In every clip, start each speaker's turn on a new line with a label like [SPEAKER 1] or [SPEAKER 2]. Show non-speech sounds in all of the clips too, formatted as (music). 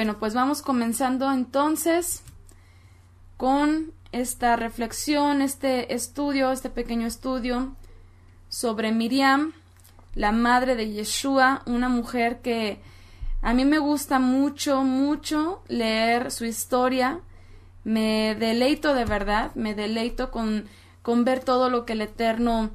[SPEAKER 1] Bueno, pues vamos comenzando entonces con esta reflexión, este estudio, este pequeño estudio sobre Miriam, la madre de Yeshua, una mujer que a mí me gusta mucho, mucho leer su historia, me deleito de verdad, me deleito con, con ver todo lo que el Eterno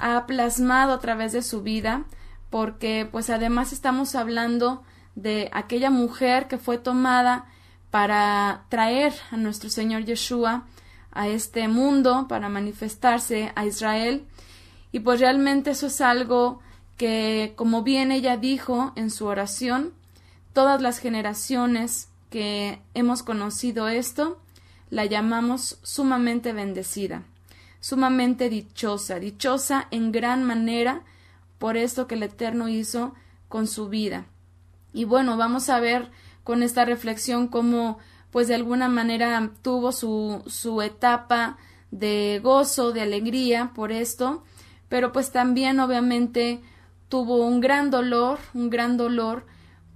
[SPEAKER 1] ha plasmado a través de su vida, porque pues además estamos hablando de aquella mujer que fue tomada para traer a nuestro Señor Yeshua a este mundo, para manifestarse a Israel. Y pues realmente eso es algo que, como bien ella dijo en su oración, todas las generaciones que hemos conocido esto, la llamamos sumamente bendecida, sumamente dichosa, dichosa en gran manera por esto que el Eterno hizo con su vida. Y bueno, vamos a ver con esta reflexión cómo pues de alguna manera tuvo su, su etapa de gozo, de alegría por esto, pero pues también obviamente tuvo un gran dolor, un gran dolor,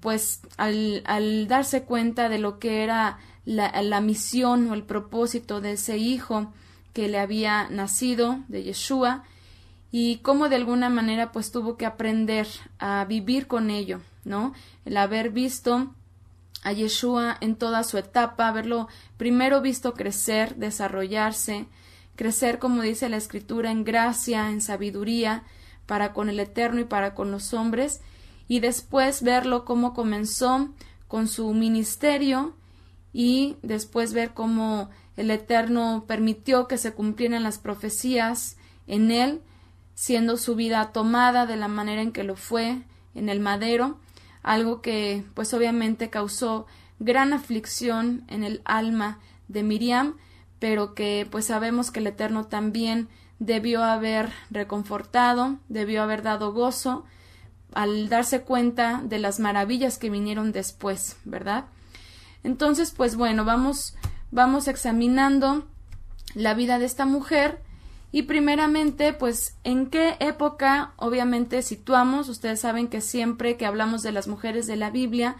[SPEAKER 1] pues al, darse cuenta de lo que era la, la, misión o el propósito de ese hijo que le había nacido, de Yeshua, y cómo de alguna manera pues tuvo que aprender a vivir con ello, ¿no? El haber visto a Yeshua en toda su etapa, haberlo primero visto crecer, desarrollarse, crecer, como dice la Escritura, en gracia, en sabiduría, para con el Eterno y para con los hombres, y después verlo cómo comenzó con su ministerio y después ver cómo el Eterno permitió que se cumplieran las profecías en él siendo su vida tomada de la manera en que lo fue en el madero, algo que pues obviamente causó gran aflicción en el alma de Miriam, pero que pues sabemos que el Eterno también debió haber reconfortado, debió haber dado gozo al darse cuenta de las maravillas que vinieron después, ¿verdad? Entonces, pues bueno, vamos vamos examinando la vida de esta mujer y primeramente, pues, ¿en qué época obviamente situamos? Ustedes saben que siempre que hablamos de las mujeres de la Biblia,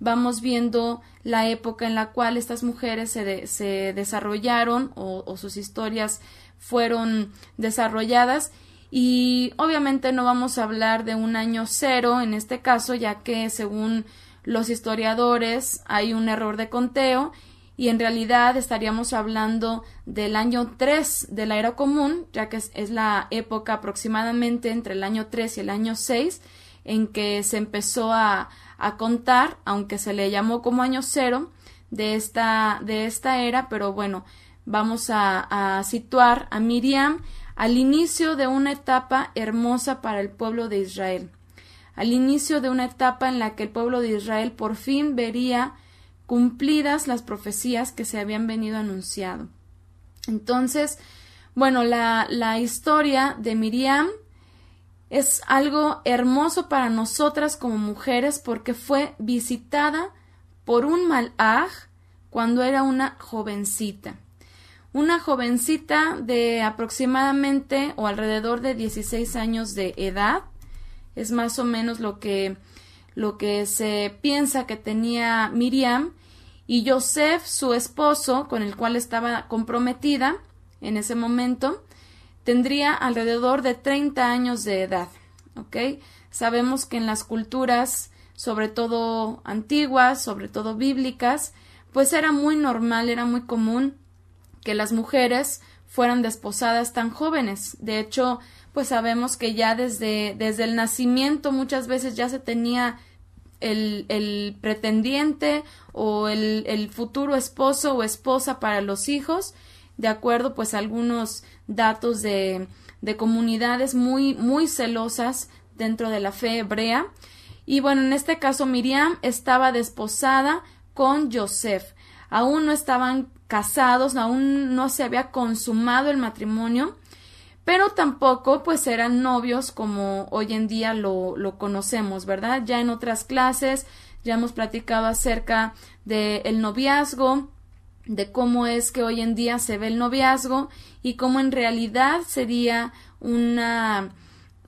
[SPEAKER 1] vamos viendo la época en la cual estas mujeres se, se desarrollaron o, o sus historias fueron desarrolladas y obviamente no vamos a hablar de un año cero en este caso, ya que según los historiadores hay un error de conteo y en realidad estaríamos hablando del año 3 de la era común, ya que es, la época aproximadamente entre el año 3 y el año 6 en que se empezó a, a contar, aunque se le llamó como año cero de esta, de esta era, pero bueno, vamos a, a situar a Miriam al inicio de una etapa hermosa para el pueblo de Israel, al inicio de una etapa en la que el pueblo de Israel por fin vería cumplidas las profecías que se habían venido anunciado. Entonces, bueno, la, la historia de Miriam es algo hermoso para nosotras como mujeres porque fue visitada por un malaj cuando era una jovencita. Una jovencita de aproximadamente o alrededor de 16 años de edad. Es más o menos lo que, lo que se piensa que tenía Miriam y Joseph, su esposo, con el cual estaba comprometida en ese momento, tendría alrededor de 30 años de edad. ¿Ok? Sabemos que en las culturas, sobre todo antiguas, sobre todo bíblicas, pues era muy normal, era muy común que las mujeres fueran desposadas tan jóvenes. De hecho, pues sabemos que ya desde, desde el nacimiento muchas veces ya se tenía el, el pretendiente o el, el, futuro esposo o esposa para los hijos, de acuerdo pues a algunos datos de, de comunidades muy, muy celosas dentro de la fe hebrea. Y bueno, en este caso Miriam estaba desposada con Joseph. Aún no estaban casados, aún no se había consumado el matrimonio, pero tampoco pues eran novios como hoy en día lo, lo conocemos, ¿verdad? Ya en otras clases ya hemos platicado acerca del el noviazgo, de cómo es que hoy en día se ve el noviazgo y cómo en realidad sería una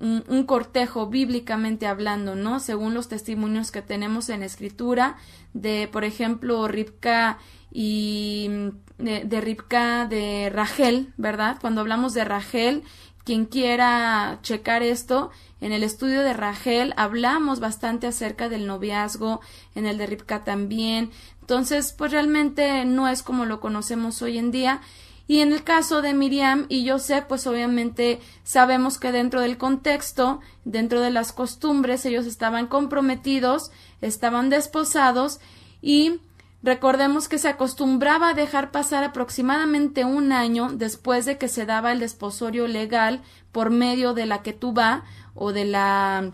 [SPEAKER 1] un, cortejo bíblicamente hablando, ¿no? Según los testimonios que tenemos en escritura de, por ejemplo, Ripka y de, de Ripka de Rachel, ¿verdad? Cuando hablamos de Rachel, quien quiera checar esto, en el estudio de Rachel hablamos bastante acerca del noviazgo, en el de Ripka también. Entonces, pues realmente no es como lo conocemos hoy en día y en el caso de Miriam y José, pues obviamente sabemos que dentro del contexto, dentro de las costumbres, ellos estaban comprometidos, estaban desposados y recordemos que se acostumbraba a dejar pasar aproximadamente un año después de que se daba el desposorio legal por medio de la que tú va o de la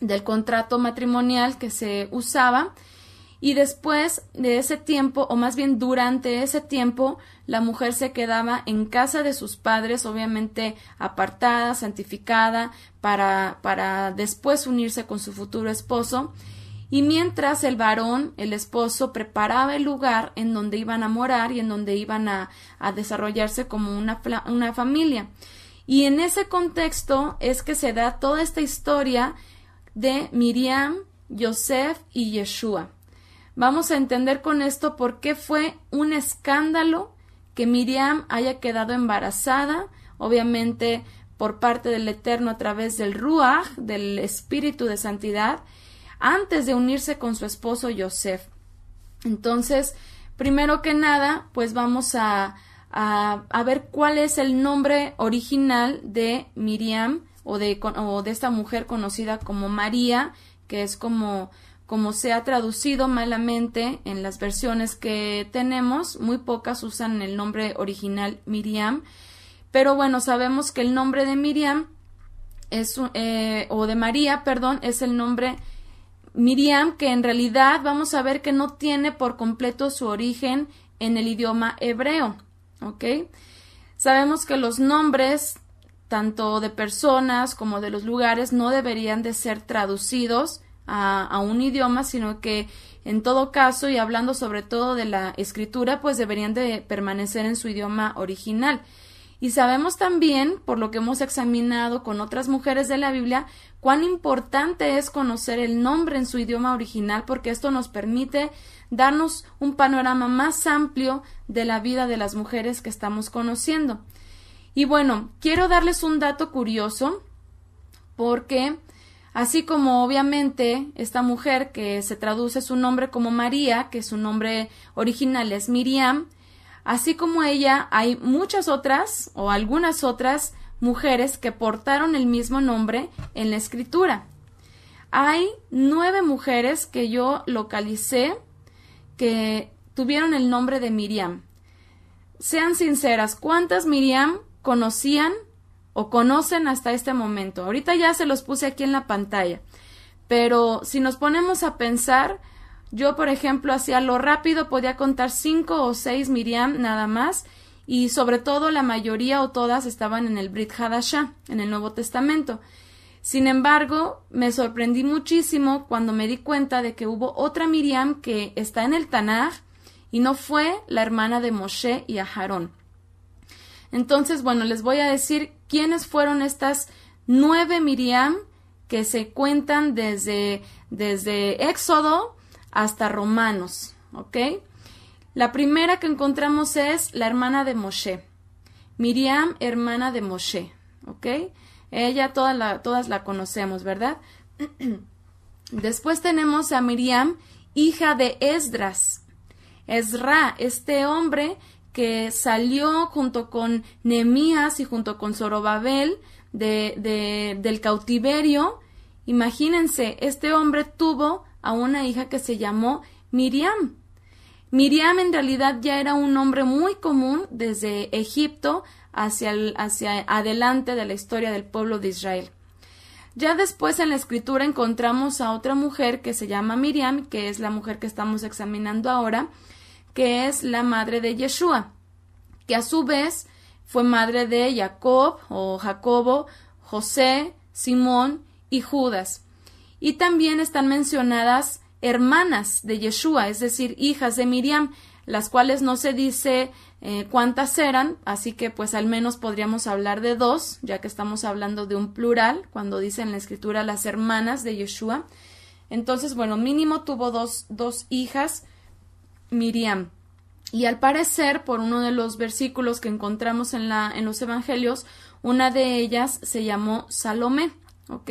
[SPEAKER 1] del contrato matrimonial que se usaba y después de ese tiempo, o más bien durante ese tiempo, la mujer se quedaba en casa de sus padres, obviamente apartada, santificada, para, para después unirse con su futuro esposo. Y mientras el varón, el esposo, preparaba el lugar en donde iban a morar y en donde iban a, a desarrollarse como una, una familia. Y en ese contexto es que se da toda esta historia de Miriam, Yosef y Yeshua. Vamos a entender con esto por qué fue un escándalo que Miriam haya quedado embarazada, obviamente por parte del Eterno a través del Ruach, del Espíritu de Santidad, antes de unirse con su esposo Yosef. Entonces, primero que nada, pues vamos a, a, ver cuál es el nombre original de Miriam o de, o de esta mujer conocida como María, que es como como se ha traducido malamente en las versiones que tenemos, muy pocas usan el nombre original Miriam, pero bueno, sabemos que el nombre de Miriam es, eh, o de María, perdón, es el nombre Miriam, que en realidad vamos a ver que no tiene por completo su origen en el idioma hebreo, ¿ok? Sabemos que los nombres tanto de personas como de los lugares no deberían de ser traducidos a, un idioma, sino que en todo caso, y hablando sobre todo de la escritura, pues deberían de permanecer en su idioma original. Y sabemos también, por lo que hemos examinado con otras mujeres de la Biblia, cuán importante es conocer el nombre en su idioma original, porque esto nos permite darnos un panorama más amplio de la vida de las mujeres que estamos conociendo. Y bueno, quiero darles un dato curioso, porque Así como obviamente esta mujer que se traduce su nombre como María, que su nombre original es Miriam, así como ella hay muchas otras o algunas otras mujeres que portaron el mismo nombre en la escritura. Hay nueve mujeres que yo localicé que tuvieron el nombre de Miriam. Sean sinceras, ¿cuántas Miriam conocían o conocen hasta este momento. Ahorita ya se los puse aquí en la pantalla. Pero si nos ponemos a pensar, yo, por ejemplo, hacía lo rápido, podía contar cinco o seis Miriam nada más, y sobre todo la mayoría o todas estaban en el Brit Hadashah, en el Nuevo Testamento. Sin embargo, me sorprendí muchísimo cuando me di cuenta de que hubo otra Miriam que está en el Tanaj y no fue la hermana de Moshe y Aharón. Entonces, bueno, les voy a decir quiénes fueron estas nueve Miriam que se cuentan desde, desde Éxodo hasta Romanos, ¿ok? La primera que encontramos es la hermana de Moshe. Miriam, hermana de Moshe, ¿ok? Ella toda la, todas la conocemos, ¿verdad? (clears throat) Después tenemos a Miriam, hija de Esdras. Esra, este hombre que salió junto con Nemías y junto con Zorobabel de, del cautiverio. Imagínense, este hombre tuvo a una hija que se llamó Miriam. Miriam en realidad ya era un nombre muy común desde Egipto hacia, hacia adelante de la historia del pueblo de Israel. Ya después en la escritura encontramos a otra mujer que se llama Miriam, que es la mujer que estamos examinando ahora, que es la madre de Yeshua, que a su vez fue madre de Jacob o Jacobo, José, Simón y Judas. Y también están mencionadas hermanas de Yeshua, es decir, hijas de Miriam. las cuales no se dice eh, cuántas eran, así que pues al menos podríamos hablar de dos, ya que estamos hablando de un plural, cuando dice en la escritura las hermanas de Yeshua. Entonces, bueno, mínimo tuvo dos, dos hijas, Miriam. Y al parecer, por uno de los versículos que encontramos en, la, en los evangelios, una de ellas se llamó Salomé, ¿ok?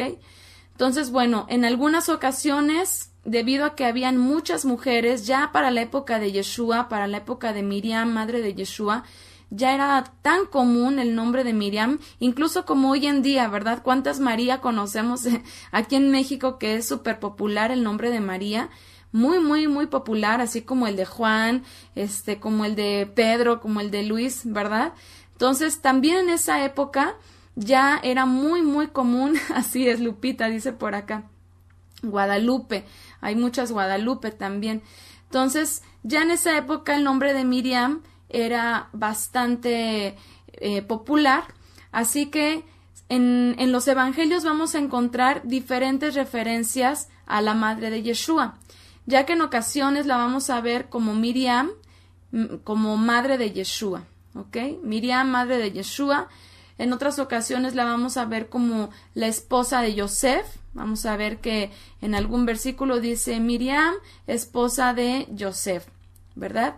[SPEAKER 1] Entonces, bueno, en algunas ocasiones, debido a que habían muchas mujeres, ya para la época de Yeshua, para la época de Miriam, madre de Yeshua, ya era tan común el nombre de Miriam, incluso como hoy en día, ¿verdad? ¿Cuántas María conocemos (laughs) aquí en México que es súper popular el nombre de María? Muy, muy, muy popular, así como el de Juan, este, como el de Pedro, como el de Luis, ¿verdad? Entonces, también en esa época ya era muy, muy común, (laughs) así es, Lupita, dice por acá, Guadalupe, hay muchas Guadalupe también. Entonces, ya en esa época el nombre de Miriam era bastante eh, popular, así que en, en, los evangelios vamos a encontrar diferentes referencias a la madre de Yeshua ya que en ocasiones la vamos a ver como Miriam, como madre de Yeshua, ¿ok? Miriam, madre de Yeshua. En otras ocasiones la vamos a ver como la esposa de Yosef. Vamos a ver que en algún versículo dice Miriam, esposa de Yosef, ¿verdad?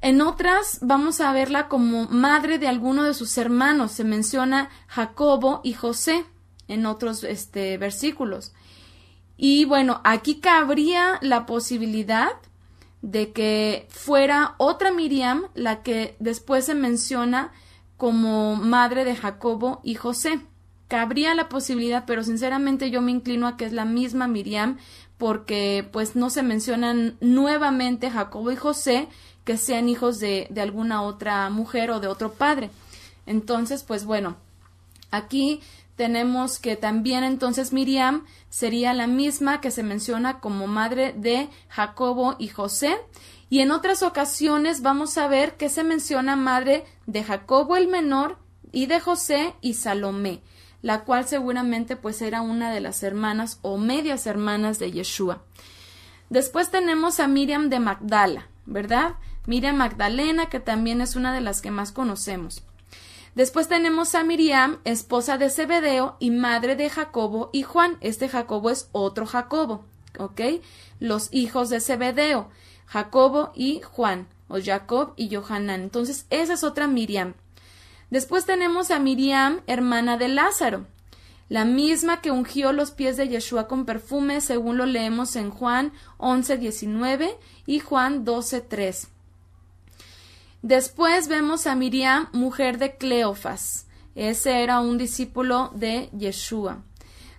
[SPEAKER 1] En otras vamos a verla como madre de alguno de sus hermanos. Se menciona Jacobo y José en otros este, versículos. Y bueno, aquí cabría la posibilidad de que fuera otra Miriam la que después se menciona como madre de Jacobo y José. Cabría la posibilidad, pero sinceramente yo me inclino a que es la misma Miriam porque pues no se mencionan nuevamente Jacobo y José que sean hijos de, de alguna otra mujer o de otro padre. Entonces, pues bueno, aquí tenemos que también entonces Miriam sería la misma que se menciona como madre de Jacobo y José. Y en otras ocasiones vamos a ver que se menciona madre de Jacobo el menor y de José y Salomé, la cual seguramente pues era una de las hermanas o medias hermanas de Yeshua. Después tenemos a Miriam de Magdala, ¿verdad? Miriam Magdalena, que también es una de las que más conocemos. Después tenemos a Miriam, esposa de Zebedeo y madre de Jacobo y Juan. Este Jacobo es otro Jacobo, ¿ok? Los hijos de Zebedeo, Jacobo y Juan, o Jacob y Johanán. Entonces, esa es otra Miriam. Después tenemos a Miriam, hermana de Lázaro, la misma que ungió los pies de Yeshua con perfume, según lo leemos en Juan 11.19 y Juan 12.3. Después vemos a Miriam, mujer de Cleofas. Ese era un discípulo de Yeshua.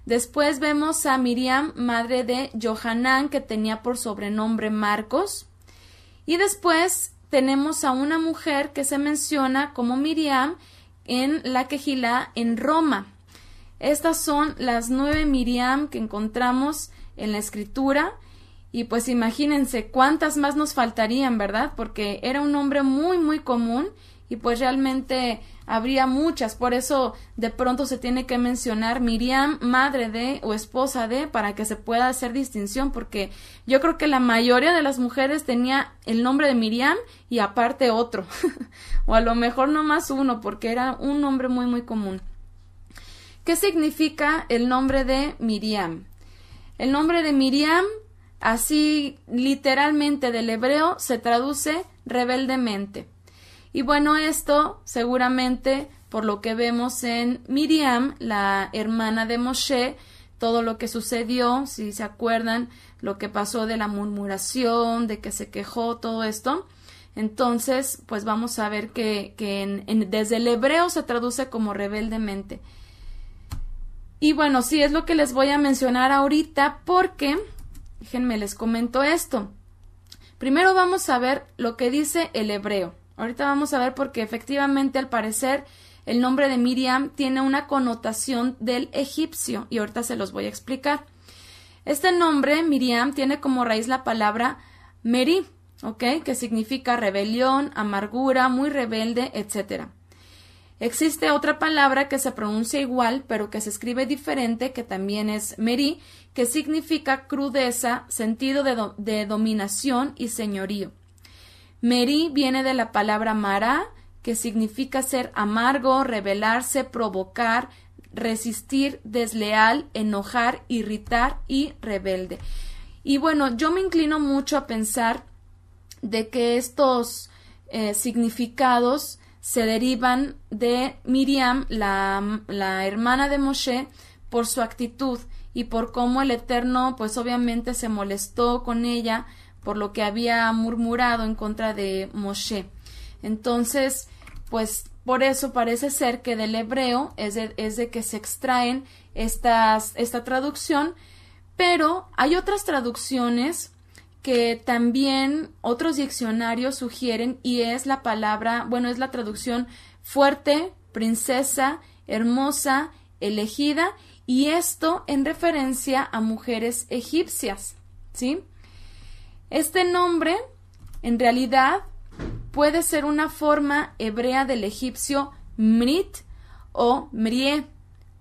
[SPEAKER 1] Después vemos a Miriam, madre de Johanán, que tenía por sobrenombre Marcos. Y después tenemos a una mujer que se menciona como Miriam en la Quejilá en Roma. Estas son las nueve Miriam que encontramos en la escritura y pues imagínense cuántas más nos faltarían, ¿verdad? Porque era un nombre muy, muy común y pues realmente habría muchas. Por eso de pronto se tiene que mencionar Miriam, madre de o esposa de, para que se pueda hacer distinción, porque yo creo que la mayoría de las mujeres tenía el nombre de Miriam y aparte otro. (laughs) o a lo mejor no más uno, porque era un nombre muy, muy común. ¿Qué significa el nombre de Miriam? El nombre de Miriam Así, literalmente del hebreo se traduce rebeldemente. Y bueno, esto seguramente por lo que vemos en Miriam, la hermana de Moshe, todo lo que sucedió, si se acuerdan, lo que pasó de la murmuración, de que se quejó, todo esto. Entonces, pues vamos a ver que, desde el hebreo se traduce como rebeldemente. Y bueno, sí es lo que les voy a mencionar ahorita porque Déjenme les comento esto. Primero vamos a ver lo que dice el hebreo. Ahorita vamos a ver porque efectivamente al parecer el nombre de Miriam tiene una connotación del egipcio y ahorita se los voy a explicar. Este nombre, Miriam, tiene como raíz la palabra Meri, ¿ok? Que significa rebelión, amargura, muy rebelde, etcétera. Existe otra palabra que se pronuncia igual, pero que se escribe diferente, que también es meri, que significa crudeza, sentido de, de dominación y señorío. Meri viene de la palabra mara, que significa ser amargo, rebelarse, provocar, resistir, desleal, enojar, irritar y rebelde. Y bueno, yo me inclino mucho a pensar de que estos eh, significados se derivan de Miriam, la, la hermana de Moshe, por su actitud y por cómo el Eterno, pues obviamente se molestó con ella por lo que había murmurado en contra de Moshe. Entonces, pues por eso parece ser que del hebreo es de, es de que se extraen estas, esta traducción, pero hay otras traducciones que también otros diccionarios sugieren y es la palabra, bueno, es la traducción fuerte, princesa, hermosa, elegida y esto en referencia a mujeres egipcias, ¿sí? Este nombre en realidad puede ser una forma hebrea del egipcio Mrit o Mrie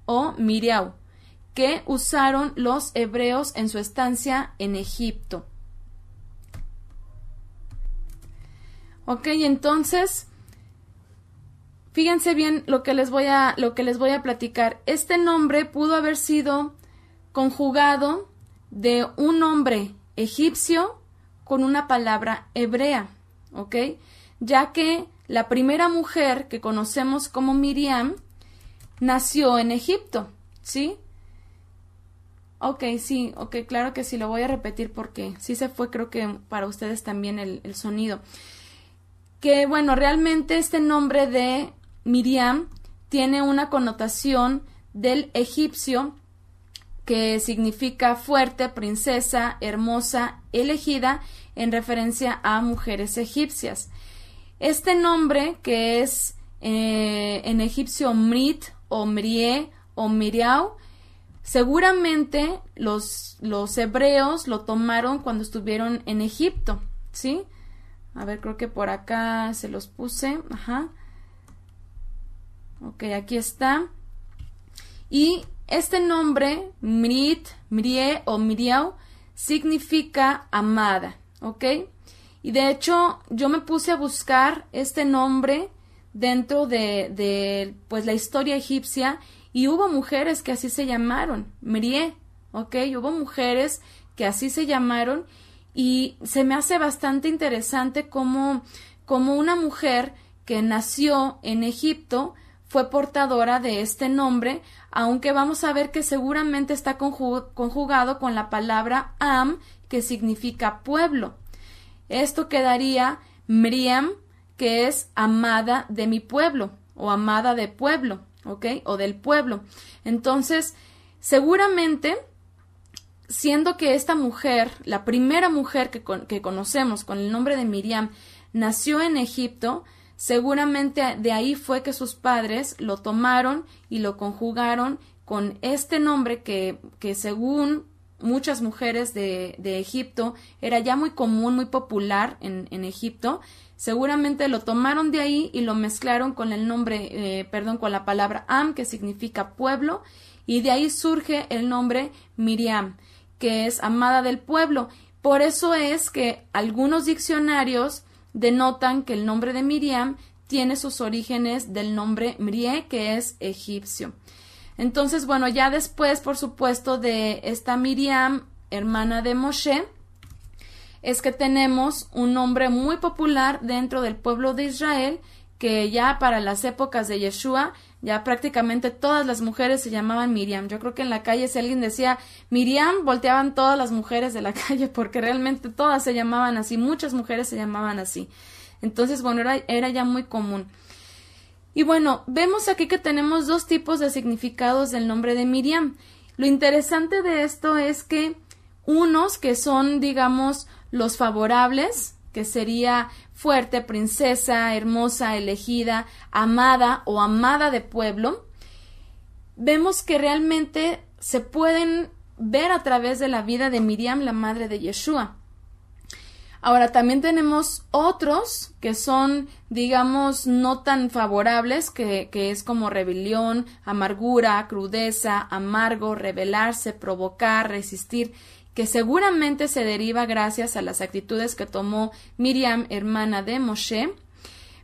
[SPEAKER 1] o Miriau, que usaron los hebreos en su estancia en Egipto. Ok, entonces, fíjense bien lo que les voy a, lo que les voy a platicar. Este nombre pudo haber sido conjugado de un nombre egipcio con una palabra hebrea, ¿ok? Ya que la primera mujer que conocemos como Miriam nació en Egipto, ¿sí? Ok, sí, ok, claro que sí, lo voy a repetir porque sí se fue, creo que para ustedes también el, el sonido que bueno, realmente este nombre de Miriam tiene una connotación del egipcio que significa fuerte, princesa, hermosa, elegida, en referencia a mujeres egipcias. Este nombre, que es eh, en egipcio Mrit o Mrie o Miriau, seguramente los, los hebreos lo tomaron cuando estuvieron en Egipto, ¿sí? A ver, creo que por acá se los puse. Ajá. Ok, aquí está. Y este nombre, Mrit, Mrie o Miriau, significa amada. ¿Ok? Y de hecho, yo me puse a buscar este nombre dentro de, de pues, la historia egipcia y hubo mujeres que así se llamaron, Mrie, ¿ok? Hubo mujeres que así se llamaron y se me hace bastante interesante cómo, una mujer que nació en Egipto fue portadora de este nombre, aunque vamos a ver que seguramente está conjugado con la palabra Am, que significa pueblo. Esto quedaría Miriam, que es amada de mi pueblo, o amada de pueblo, ¿ok? O del pueblo. Entonces, seguramente siendo que esta mujer, la primera mujer que, que, conocemos con el nombre de Miriam, nació en Egipto, seguramente de ahí fue que sus padres lo tomaron y lo conjugaron con este nombre que, que según muchas mujeres de, de, Egipto era ya muy común, muy popular en, en, Egipto. Seguramente lo tomaron de ahí y lo mezclaron con el nombre, eh, perdón, con la palabra Am, que significa pueblo, y de ahí surge el nombre Miriam que es amada del pueblo. Por eso es que algunos diccionarios denotan que el nombre de Miriam tiene sus orígenes del nombre Mrie, que es egipcio. Entonces, bueno, ya después, por supuesto, de esta Miriam, hermana de Moshe, es que tenemos un nombre muy popular dentro del pueblo de Israel, que ya para las épocas de Yeshua ya prácticamente todas las mujeres se llamaban Miriam. Yo creo que en la calle si alguien decía Miriam, volteaban todas las mujeres de la (laughs) calle porque realmente todas se llamaban así, muchas mujeres se llamaban así. Entonces, bueno, era, era ya muy común. Y bueno, vemos aquí que tenemos dos tipos de significados del nombre de Miriam. Lo interesante de esto es que unos que son, digamos, los favorables, que sería fuerte, princesa, hermosa, elegida, amada o amada de pueblo, vemos que realmente se pueden ver a través de la vida de Miriam, la madre de Yeshua. Ahora también tenemos otros que son, digamos, no tan favorables, que, que, es como rebelión, amargura, crudeza, amargo, rebelarse, provocar, resistir. Que seguramente se deriva gracias a las actitudes que tomó Miriam, hermana de Moshe,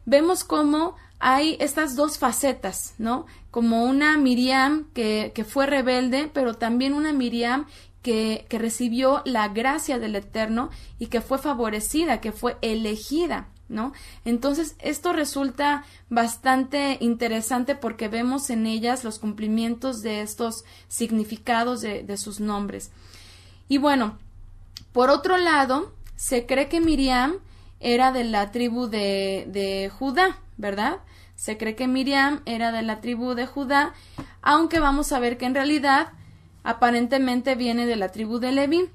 [SPEAKER 1] vemos cómo hay estas dos facetas, ¿no? Como una Miriam que, que fue rebelde, pero también una Miriam que, que, recibió la gracia del Eterno y que fue favorecida, que fue elegida, ¿no? Entonces, esto resulta bastante interesante porque vemos en ellas los cumplimientos de estos significados de, de sus nombres. Y bueno, por otro lado, se cree que Miriam era de la tribu de, Judá, ¿verdad? Se cree que Miriam era de la tribu de Judá, aunque vamos a ver que en realidad aparentemente viene de la tribu de Leví.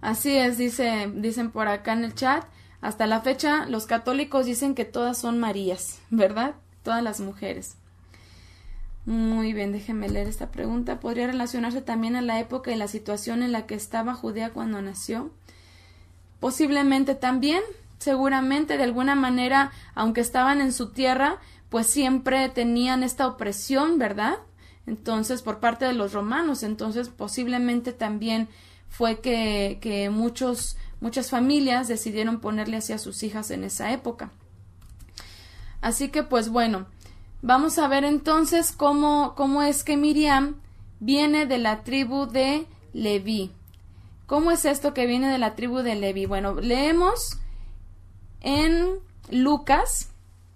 [SPEAKER 1] Así es, dice, dicen por acá en el chat. Hasta la fecha, los católicos dicen que todas son Marías, ¿verdad? Todas las mujeres. Muy bien, déjenme leer esta pregunta. ¿Podría relacionarse también a la época y la situación en la que estaba Judea cuando nació? Posiblemente también, seguramente de alguna manera, aunque estaban en su tierra, pues siempre tenían esta opresión, ¿verdad? Entonces, por parte de los romanos, entonces posiblemente también fue que, que muchos, muchas familias decidieron ponerle así a sus hijas en esa época. Así que, pues bueno, vamos a ver entonces cómo, cómo es que Miriam viene de la tribu de Leví. ¿Cómo es esto que viene de la tribu de Levi? Bueno, leemos en Lucas,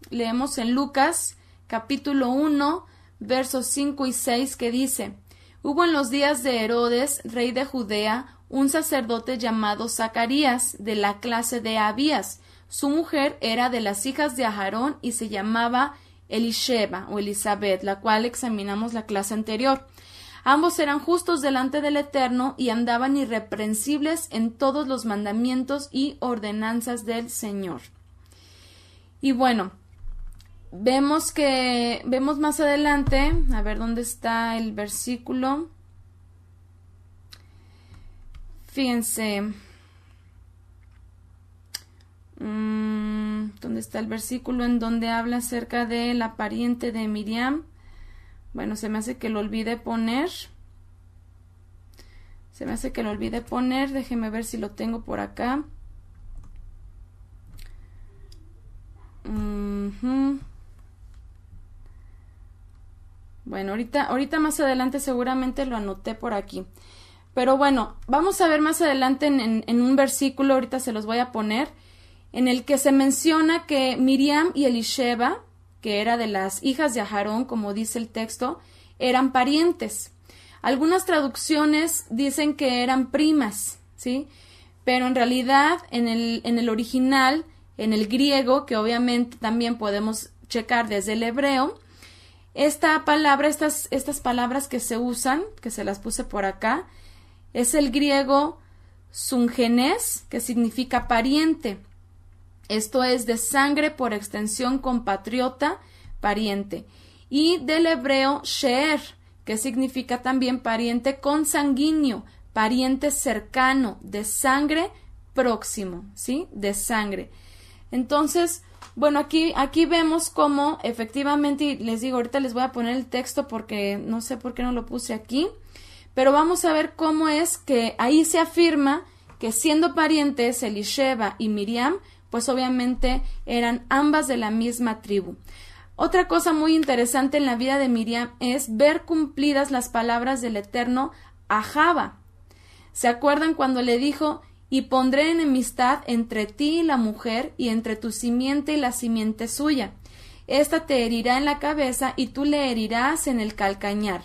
[SPEAKER 1] leemos en Lucas capítulo 1, versos 5 y 6 que dice, Hubo en los días de Herodes, rey de Judea, un sacerdote llamado Zacarías, de la clase de Abías. Su mujer era de las hijas de Aharón y se llamaba Elisheba o Elizabeth, la cual examinamos la clase anterior. Ambos eran justos delante del Eterno y andaban irreprensibles en todos los mandamientos y ordenanzas del Señor. Y bueno, vemos que vemos más adelante, a ver dónde está el versículo. Fíjense. Mm, ¿Dónde está el versículo en donde habla acerca de la pariente de Miriam? Bueno, se me hace que lo olvide poner. Se me hace que lo olvide poner. Déjeme ver si lo tengo por acá. Bueno, ahorita, ahorita más adelante seguramente lo anoté por aquí. Pero bueno, vamos a ver más adelante en, en, un versículo, ahorita se los voy a poner, en el que se menciona que Miriam y Elisheba que era de las hijas de Aharón, como dice el texto, eran parientes. Algunas traducciones dicen que eran primas, ¿sí? Pero en realidad, en el, en el original, en el griego, que obviamente también podemos checar desde el hebreo, esta palabra, estas, estas palabras que se usan, que se las puse por acá, es el griego sungenes, que significa pariente. Esto es de sangre por extensión compatriota, pariente. Y del hebreo sheer, que significa también pariente consanguíneo, pariente cercano, de sangre próximo, ¿sí? De sangre. Entonces, bueno, aquí, aquí vemos cómo efectivamente, y les digo, ahorita les voy a poner el texto porque no sé por qué no lo puse aquí, pero vamos a ver cómo es que ahí se afirma que siendo parientes Elisheba y Miriam, pues obviamente eran ambas de la misma tribu. Otra cosa muy interesante en la vida de Miriam es ver cumplidas las palabras del Eterno a Java. ¿Se acuerdan cuando le dijo y pondré enemistad entre ti y la mujer y entre tu simiente y la simiente suya? Esta te herirá en la cabeza y tú le herirás en el calcañar.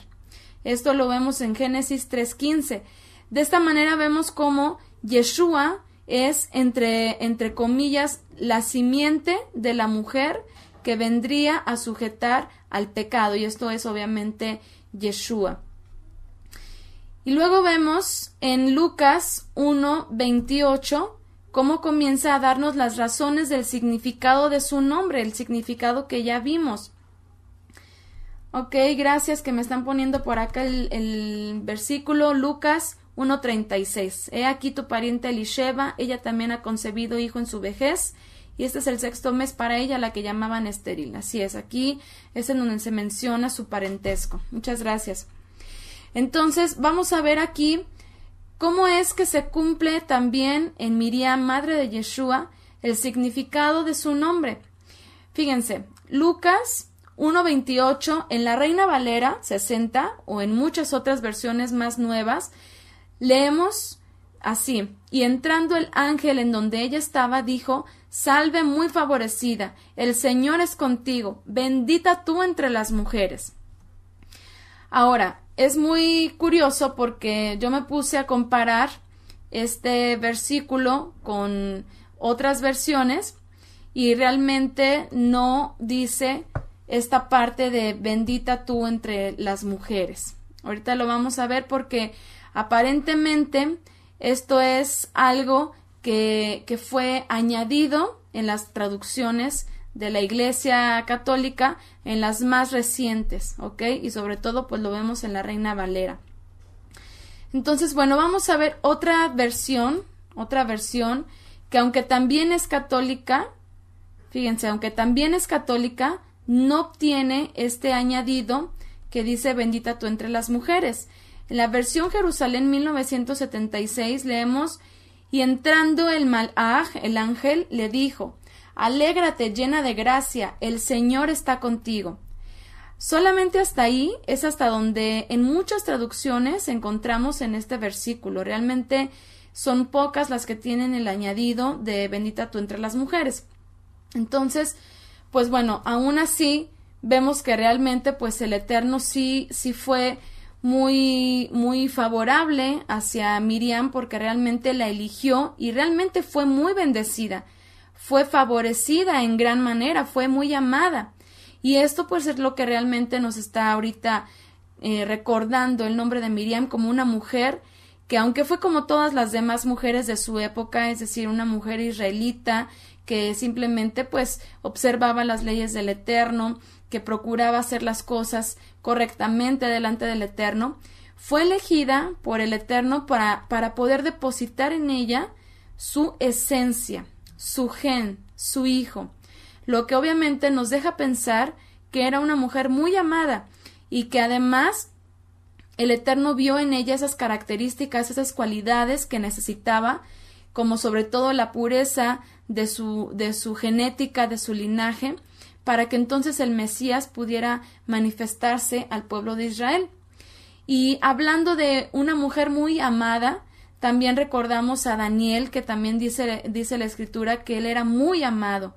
[SPEAKER 1] Esto lo vemos en Génesis 3.15. De esta manera vemos cómo Yeshua es entre, entre comillas la simiente de la mujer que vendría a sujetar al pecado y esto es obviamente Yeshua. Y luego vemos en Lucas 1:28 cómo comienza a darnos las razones del significado de su nombre, el significado que ya vimos. Ok, gracias que me están poniendo por acá el, el versículo Lucas 1.36. He aquí tu pariente Elisheba, ella también ha concebido hijo en su vejez, y este es el sexto mes para ella, la que llamaban estéril. Así es, aquí es en donde se menciona su parentesco. Muchas gracias. Entonces, vamos a ver aquí ¿Cómo es que se cumple también en Miriam, madre de Yeshua, el significado de su nombre? Fíjense, Lucas 1.28 en la Reina Valera 60 o en muchas otras versiones más nuevas, leemos así, y entrando el ángel en donde ella estaba, dijo, Salve muy favorecida, el Señor es contigo, bendita tú entre las mujeres. Ahora, es muy curioso porque yo me puse a comparar este versículo con otras versiones y realmente no dice esta parte de bendita tú entre las mujeres. Ahorita lo vamos a ver porque aparentemente esto es algo que, que fue añadido en las traducciones de la Iglesia Católica en las más recientes, ¿ok? Y sobre todo, pues lo vemos en la Reina Valera. Entonces, bueno, vamos a ver otra versión, otra versión que aunque también es católica, fíjense, aunque también es católica, no obtiene este añadido que dice bendita tú entre las mujeres. En la versión Jerusalén 1976 leemos y entrando el Malaj, el ángel, le dijo Alégrate llena de gracia, el Señor está contigo. Solamente hasta ahí es hasta donde en muchas traducciones encontramos en este versículo. Realmente son pocas las que tienen el añadido de bendita tú entre las mujeres. Entonces, pues bueno, aún así vemos que realmente pues el Eterno sí, sí fue muy, muy favorable hacia Miriam porque realmente la eligió y realmente fue muy bendecida fue favorecida en gran manera, fue muy amada. Y esto pues es lo que realmente nos está ahorita eh, recordando el nombre de Miriam como una mujer que aunque fue como todas las demás mujeres de su época, es decir, una mujer israelita que simplemente pues observaba las leyes del Eterno, que procuraba hacer las cosas correctamente delante del Eterno, fue elegida por el Eterno para, para poder depositar en ella su esencia, su gen, su hijo, lo que obviamente nos deja pensar que era una mujer muy amada y que además el Eterno vio en ella esas características, esas cualidades que necesitaba, como sobre todo la pureza de su, de su genética, de su linaje, para que entonces el Mesías pudiera manifestarse al pueblo de Israel. Y hablando de una mujer muy amada, también recordamos a Daniel, que también dice, dice la escritura que él era muy amado.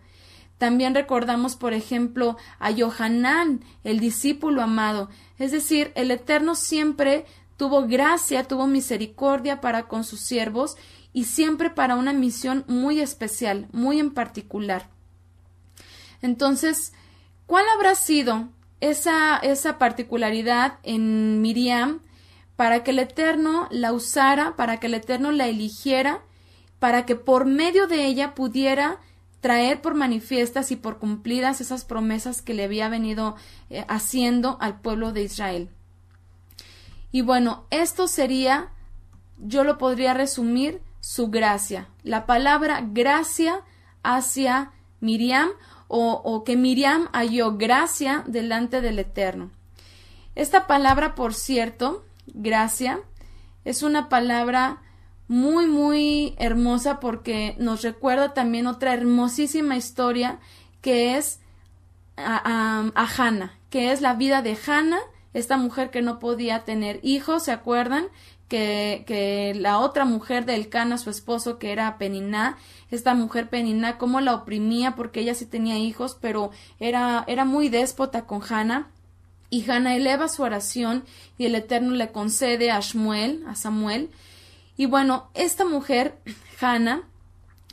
[SPEAKER 1] También recordamos, por ejemplo, a Johanán, el discípulo amado. Es decir, el Eterno siempre tuvo gracia, tuvo misericordia para con sus siervos y siempre para una misión muy especial, muy en particular. Entonces, ¿cuál habrá sido esa, esa particularidad en Miriam para que el Eterno la usara, para que el Eterno la eligiera, para que por medio de ella pudiera traer por manifiestas y por cumplidas esas promesas que le había venido eh, haciendo al pueblo de Israel. Y bueno, esto sería, yo lo podría resumir, su gracia. La palabra gracia hacia Miriam o, que Miriam halló gracia delante del Eterno. Esta palabra, por cierto, gracia, es una palabra muy, muy hermosa porque nos recuerda también otra hermosísima historia que es a, a, Hannah, que es la vida de Hannah, esta mujer que no podía tener hijos, ¿se acuerdan? Que, que la otra mujer del Cana, su esposo, que era Peniná, esta mujer Peniná, cómo la oprimía porque ella sí tenía hijos, pero era, era muy déspota con Hannah y Hannah eleva su oración y el Eterno le concede a Shmuel, a Samuel. Y bueno, esta mujer, (clears throat) Hannah,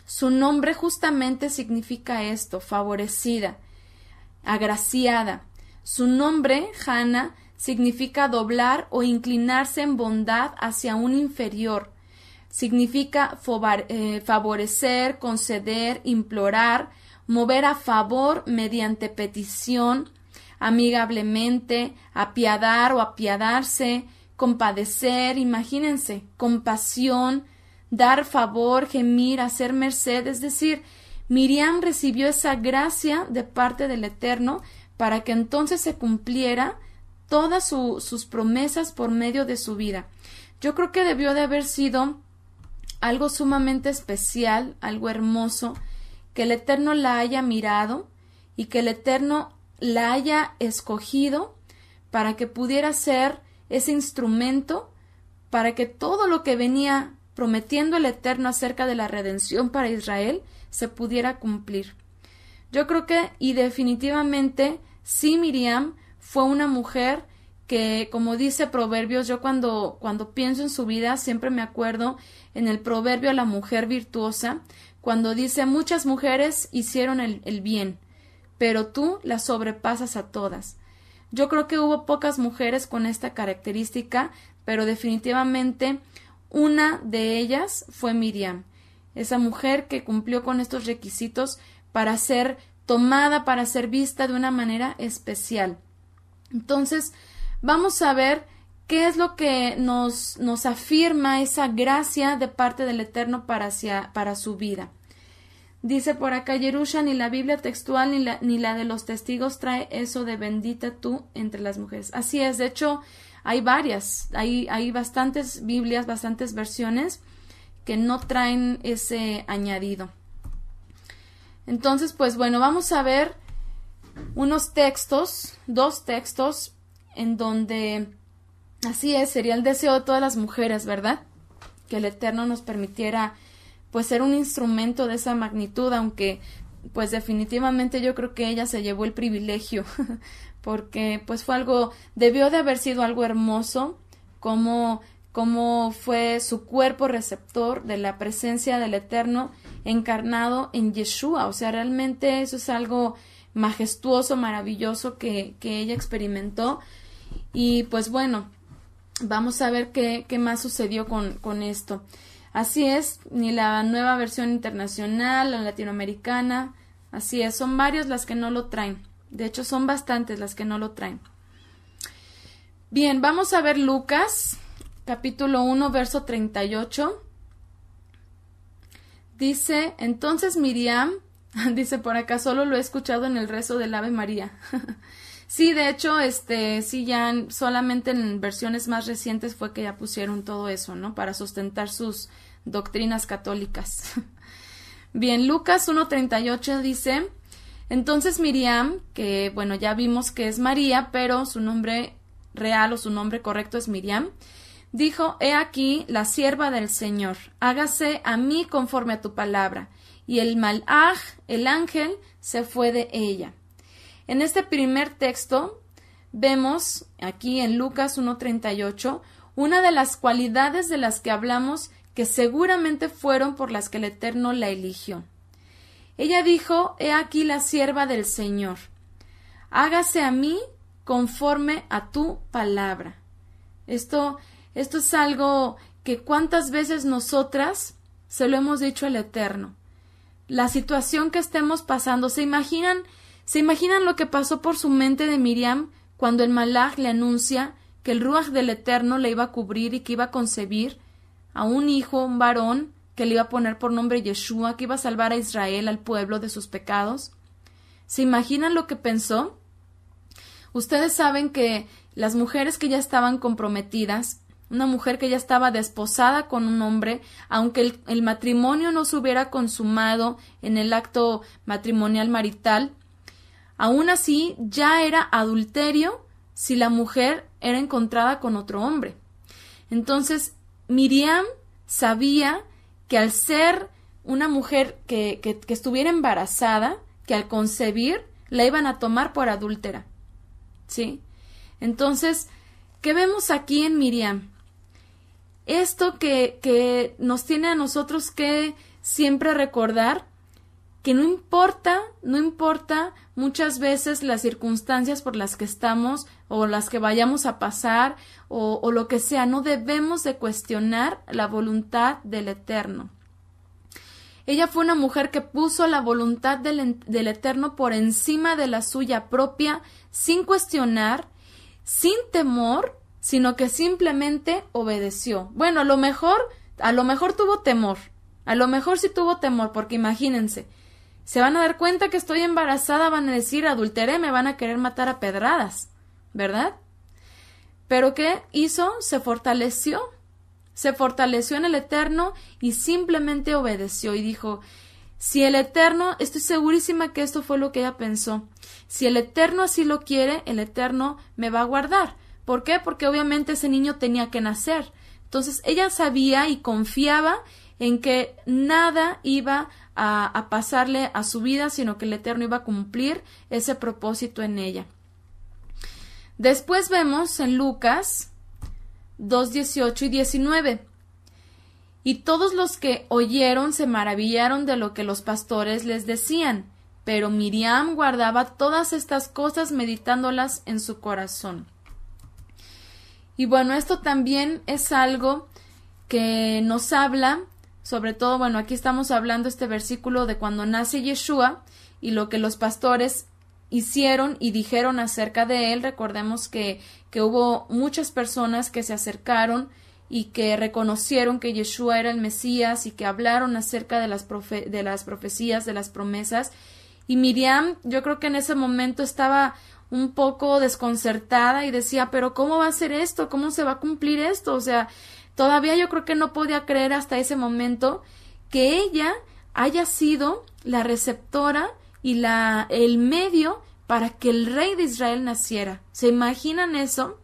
[SPEAKER 1] su nombre justamente significa esto, favorecida, agraciada. Su nombre, Hannah, significa doblar o inclinarse en bondad hacia un inferior. Significa eh, favorecer, conceder, implorar, mover a favor mediante petición, amigablemente, apiadar o apiadarse, compadecer, imagínense, compasión, dar favor, gemir, hacer merced, es decir, Miriam recibió esa gracia de parte del Eterno para que entonces se cumpliera todas sus promesas por medio de su vida. Yo creo que debió de haber sido algo sumamente especial, algo hermoso, que el Eterno la haya mirado y que el Eterno la haya escogido para que pudiera ser ese instrumento para que todo lo que venía prometiendo el Eterno acerca de la redención para Israel se pudiera cumplir. Yo creo que y definitivamente sí Miriam fue una mujer que como dice Proverbios, yo cuando cuando pienso en su vida siempre me acuerdo en el proverbio la mujer virtuosa, cuando dice muchas mujeres hicieron el, el bien, pero tú las sobrepasas a todas. Yo creo que hubo pocas mujeres con esta característica, pero definitivamente una de ellas fue Miriam, esa mujer que cumplió con estos requisitos para ser tomada, para ser vista de una manera especial. Entonces, vamos a ver qué es lo que nos, nos afirma esa gracia de parte del Eterno para, para su vida. Dice por acá Yerusha, ni la Biblia textual ni la, ni la de los testigos trae eso de bendita tú entre las mujeres. Así es, de hecho, hay varias, hay, hay bastantes Biblias, bastantes versiones que no traen ese añadido. Entonces, pues bueno, vamos a ver unos textos, dos textos, en donde así es, sería el deseo de todas las mujeres, ¿verdad? Que el Eterno nos permitiera pues ser un instrumento de esa magnitud, aunque pues definitivamente yo creo que ella se llevó el privilegio (laughs) porque pues fue algo debió de haber sido algo hermoso como como fue su cuerpo receptor de la presencia del Eterno encarnado en Yeshua, o sea, realmente eso es algo majestuoso, maravilloso que, que ella experimentó y pues bueno, vamos a ver qué, qué más sucedió con, con esto. Así es, ni la nueva versión internacional, la latinoamericana, así es, son varias las que no lo traen. De hecho, son bastantes las que no lo traen. Bien, vamos a ver Lucas, capítulo 1, verso 38. Dice, entonces Miriam, (laughs) dice por acá, solo lo he escuchado en el rezo del Ave María. (laughs) sí, de hecho, este, sí, ya solamente en versiones más recientes fue que ya pusieron todo eso, ¿no? Para sustentar sus doctrinas católicas. (laughs) Bien, Lucas 1.38 dice, entonces Miriam, que bueno, ya vimos que es María, pero su nombre real o su nombre correcto es Miriam, dijo, He aquí la sierva del Señor, hágase a mí conforme a tu palabra. Y el malaj, el ángel, se fue de ella. En este primer texto vemos aquí en Lucas 1.38 una de las cualidades de las que hablamos que seguramente fueron por las que el Eterno la eligió. Ella dijo, He aquí la sierva del Señor. Hágase a mí conforme a tu palabra. Esto, esto es algo que cuántas veces nosotras se lo hemos dicho al Eterno. La situación que estemos pasando, ¿se imaginan, se imaginan lo que pasó por su mente de Miriam cuando el Malach le anuncia que el Ruach del Eterno le iba a cubrir y que iba a concebir a un hijo, un varón, que le iba a poner por nombre Yeshua, que iba a salvar a Israel, al pueblo, de sus pecados. ¿Se imaginan lo que pensó? Ustedes saben que las mujeres que ya estaban comprometidas, una mujer que ya estaba desposada con un hombre, aunque el, matrimonio no se hubiera consumado en el acto matrimonial marital, aún así ya era adulterio si la mujer era encontrada con otro hombre. Entonces, Miriam sabía que al ser una mujer que, que, estuviera embarazada, que al concebir la iban a tomar por adúltera. ¿Sí? Entonces, ¿qué vemos aquí en Miriam? Esto que, que nos tiene a nosotros que siempre recordar que no importa, no importa muchas veces las circunstancias por las que estamos o las que vayamos a pasar o, lo que sea, no debemos de cuestionar la voluntad del Eterno. Ella fue una mujer que puso la voluntad del, del, Eterno por encima de la suya propia, sin cuestionar, sin temor, sino que simplemente obedeció. Bueno, a lo mejor, a lo mejor tuvo temor, a lo mejor sí tuvo temor, porque imagínense, se van a dar cuenta que estoy embarazada, van a decir adulteré, me van a querer matar a pedradas, ¿verdad? Pero ¿qué hizo? Se fortaleció, se fortaleció en el Eterno y simplemente obedeció y dijo si el Eterno, estoy segurísima que esto fue lo que ella pensó, si el Eterno así lo quiere, el Eterno me va a guardar. ¿Por qué? Porque obviamente ese niño tenía que nacer. Entonces ella sabía y confiaba en que nada iba a, a, pasarle a su vida, sino que el Eterno iba a cumplir ese propósito en ella. Después vemos en Lucas 2, 18 y 19. Y todos los que oyeron se maravillaron de lo que los pastores les decían. Pero Miriam guardaba todas estas cosas meditándolas en su corazón. Y bueno, esto también es algo que nos habla, sobre todo, bueno, aquí estamos hablando este versículo de cuando nace Yeshua y lo que los pastores hicieron y dijeron acerca de él. Recordemos que, que hubo muchas personas que se acercaron y que reconocieron que Yeshua era el Mesías y que hablaron acerca de las, de las profecías, de las promesas. Y Miriam, yo creo que en ese momento estaba un poco desconcertada y decía, pero ¿cómo va a ser esto? ¿Cómo se va a cumplir esto? O sea, todavía yo creo que no podía creer hasta ese momento que ella haya sido la receptora y la el medio para que el rey de Israel naciera. ¿Se imaginan eso?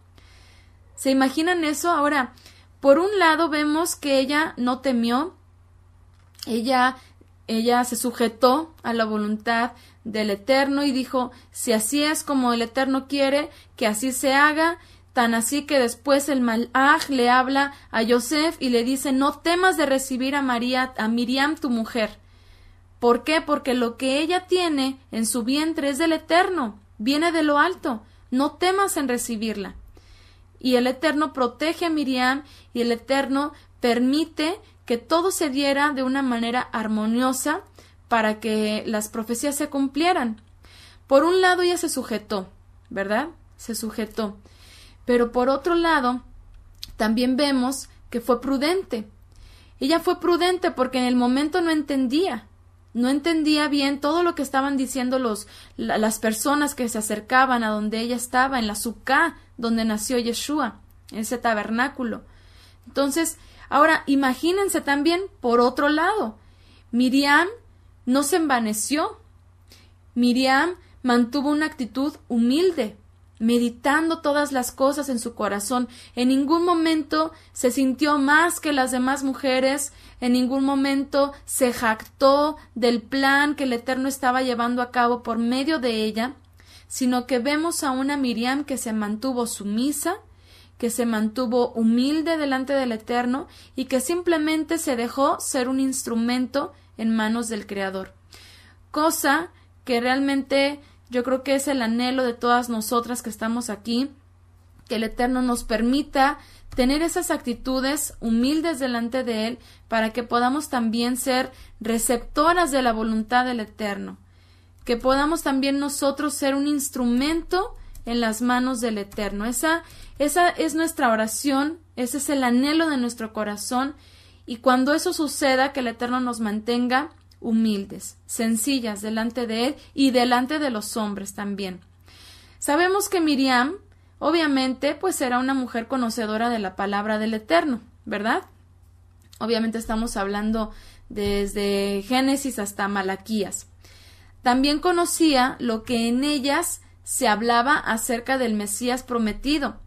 [SPEAKER 1] ¿Se imaginan eso? Ahora, por un lado vemos que ella no temió, ella, ella se sujetó a la voluntad del Eterno y dijo, si así es como el Eterno quiere, que así se haga, tan así que después el Malach le habla a Yosef y le dice, no temas de recibir a María, a Miriam tu mujer. ¿Por qué? Porque lo que ella tiene en su vientre es del Eterno, viene de lo alto, no temas en recibirla y el Eterno protege a Miriam y el Eterno permite que todo se diera de una manera armoniosa para que las profecías se cumplieran. Por un lado ella se sujetó, ¿verdad? Se sujetó. Pero por otro lado, también vemos que fue prudente. Ella fue prudente porque en el momento no entendía no entendía bien todo lo que estaban diciendo los, las personas que se acercaban a donde ella estaba, en la Sukkah, donde nació Yeshua, en ese tabernáculo. Entonces, ahora imagínense también, por otro lado, Miriam no se envaneció. Miriam mantuvo una actitud humilde meditando todas las cosas en su corazón. En ningún momento se sintió más que las demás mujeres, en ningún momento se jactó del plan que el Eterno estaba llevando a cabo por medio de ella, sino que vemos a una Miriam que se mantuvo sumisa, que se mantuvo humilde delante del Eterno y que simplemente se dejó ser un instrumento en manos del Creador. Cosa que realmente yo creo que es el anhelo de todas nosotras que estamos aquí, que el Eterno nos permita tener esas actitudes humildes delante de Él para que podamos también ser receptoras de la voluntad del Eterno, que podamos también nosotros ser un instrumento en las manos del Eterno. Esa, esa es nuestra oración, ese es el anhelo de nuestro corazón y cuando eso suceda, que el Eterno nos mantenga humildes, sencillas delante de Él y delante de los hombres también. Sabemos que Miriam, obviamente, pues era una mujer conocedora de la palabra del Eterno, ¿verdad? Obviamente estamos hablando desde Génesis hasta Malaquías. También conocía lo que en ellas se hablaba acerca del Mesías prometido.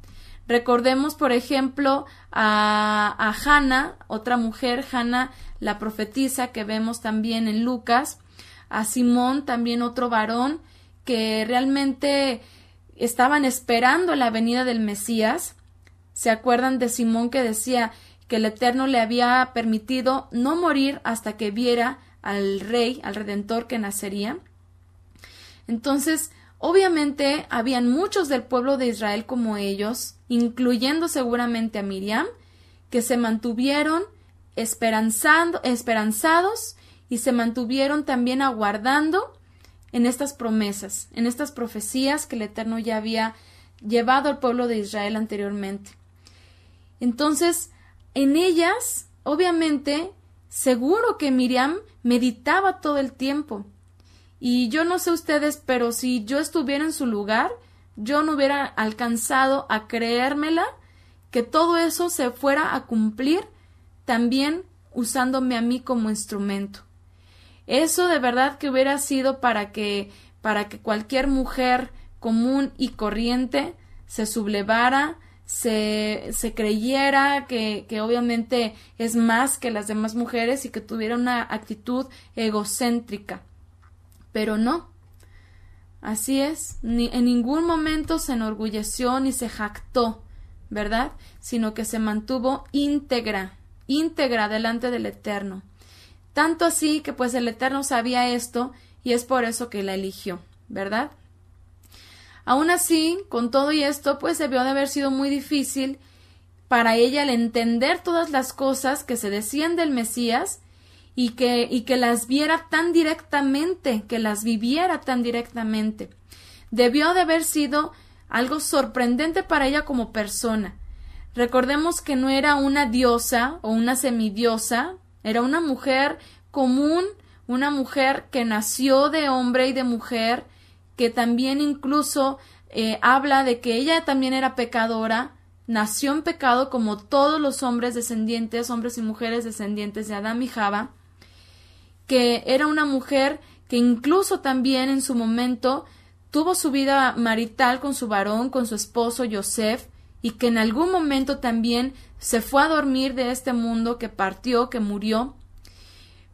[SPEAKER 1] Recordemos, por ejemplo, a, a Hannah, otra mujer, Hannah la profetisa que vemos también en Lucas, a Simón, también otro varón, que realmente estaban esperando la venida del Mesías. ¿Se acuerdan de Simón que decía que el Eterno le había permitido no morir hasta que viera al Rey, al Redentor que nacería? Entonces, obviamente, habían muchos del pueblo de Israel como ellos, incluyendo seguramente a Miriam, que se mantuvieron esperanzando, esperanzados y se mantuvieron también aguardando en estas promesas, en estas profecías que el Eterno ya había llevado al pueblo de Israel anteriormente. Entonces, en ellas, obviamente, seguro que Miriam meditaba todo el tiempo. Y yo no sé ustedes, pero si yo estuviera en su lugar, yo no hubiera alcanzado a creérmela que todo eso se fuera a cumplir también usándome a mí como instrumento. Eso de verdad que hubiera sido para que para que cualquier mujer común y corriente se sublevara, se, se creyera que, que, obviamente es más que las demás mujeres y que tuviera una actitud egocéntrica. Pero no. Así es, ni, en ningún momento se enorgulleció ni se jactó, ¿verdad? Sino que se mantuvo íntegra, íntegra delante del Eterno. Tanto así que pues el Eterno sabía esto y es por eso que la eligió, ¿verdad? Aún así, con todo y esto, pues debió de haber sido muy difícil para ella el entender todas las cosas que se decían del Mesías y que, y que las viera tan directamente, que las viviera tan directamente. Debió de haber sido algo sorprendente para ella como persona. Recordemos que no era una diosa o una semidiosa, era una mujer común, una mujer que nació de hombre y de mujer, que también incluso eh, habla de que ella también era pecadora, nació en pecado como todos los hombres descendientes, hombres y mujeres descendientes de Adán y Java, que era una mujer que incluso también en su momento tuvo su vida marital con su varón, con su esposo Joseph, y que en algún momento también se fue a dormir de este mundo, que partió, que murió.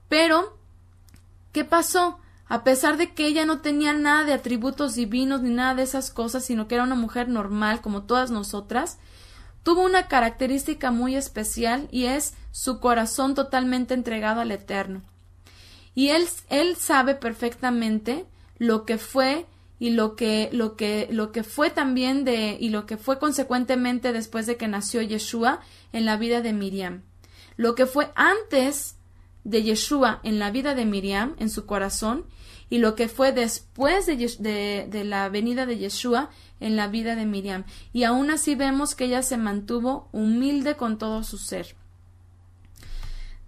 [SPEAKER 1] Pero, ¿qué pasó? A pesar de que ella no tenía nada de atributos divinos ni nada de esas cosas, sino que era una mujer normal como todas nosotras, tuvo una característica muy especial y es su corazón totalmente entregado al Eterno. Y él, él sabe perfectamente lo que fue y lo que, lo que, lo que fue también de, y lo que fue consecuentemente después de que nació Yeshua en la vida de Miriam. Lo que fue antes de Yeshua en la vida de Miriam, en su corazón, y lo que fue después de, de, de, la venida de Yeshua en la vida de Miriam. Y aún así vemos que ella se mantuvo humilde con todo su ser.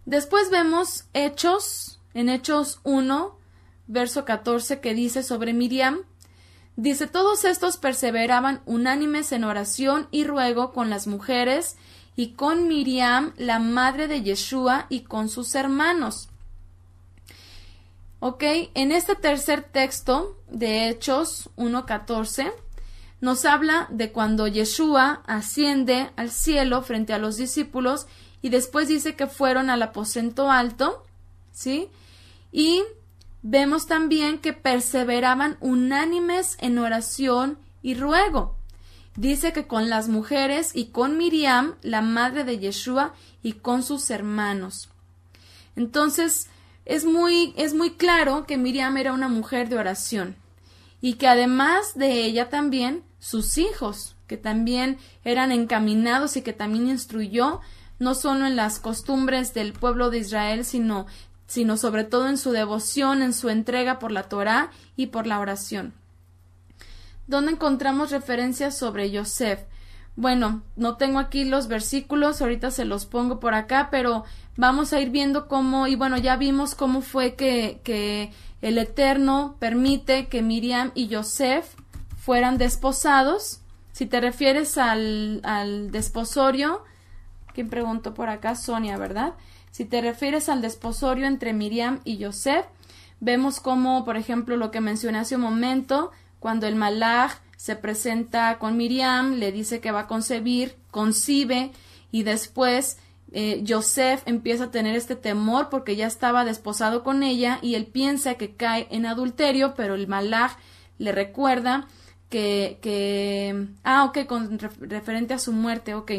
[SPEAKER 1] Después vemos Hechos en Hechos 1, verso 14, que dice sobre Miriam, dice, todos estos perseveraban unánimes en oración y ruego con las mujeres y con Miriam, la madre de Yeshua, y con sus hermanos. Ok, en este tercer texto de Hechos 1.14 nos habla de cuando Yeshua asciende al cielo frente a los discípulos y después dice que fueron al aposento alto, ¿sí? Y vemos también que perseveraban unánimes en oración y ruego. Dice que con las mujeres y con Miriam, la madre de Yeshua, y con sus hermanos. Entonces, es muy, es muy claro que Miriam era una mujer de oración y que además de ella también sus hijos, que también eran encaminados y que también instruyó no solo en las costumbres del pueblo de Israel, sino sino sobre todo en su devoción, en su entrega por la Torá y por la oración. ¿Dónde encontramos referencias sobre Yosef? Bueno, no tengo aquí los versículos, ahorita se los pongo por acá, pero vamos a ir viendo cómo, y bueno, ya vimos cómo fue que, que el Eterno permite que Miriam y Yosef fueran desposados. Si te refieres al, al desposorio, ¿quién preguntó por acá? Sonia, ¿verdad? Si te refieres al desposorio entre Miriam y Yosef, vemos como, por ejemplo, lo que mencioné hace un momento, cuando el malaj se presenta con Miriam, le dice que va a concebir, concibe y después eh, Yosef empieza a tener este temor porque ya estaba desposado con ella y él piensa que cae en adulterio, pero el malaj le recuerda que, que ah, ok, con referente a su muerte, ok.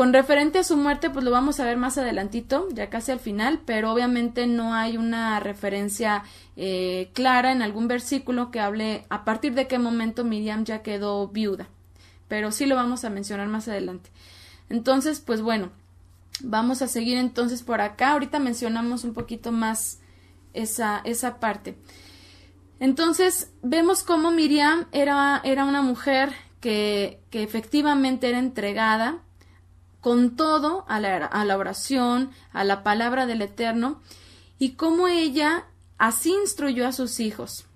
[SPEAKER 1] Con referente a su muerte, pues lo vamos a ver más adelantito, ya casi al final, pero obviamente no hay una referencia eh, clara en algún versículo que hable a partir de qué momento Miriam ya quedó viuda, pero sí lo vamos a mencionar más adelante. Entonces, pues bueno, vamos a seguir entonces por acá. Ahorita mencionamos un poquito más esa, esa parte. Entonces, vemos cómo Miriam era, era una mujer que, que efectivamente era entregada, con todo a la, oración, a la palabra del Eterno, y cómo ella así instruyó a sus hijos.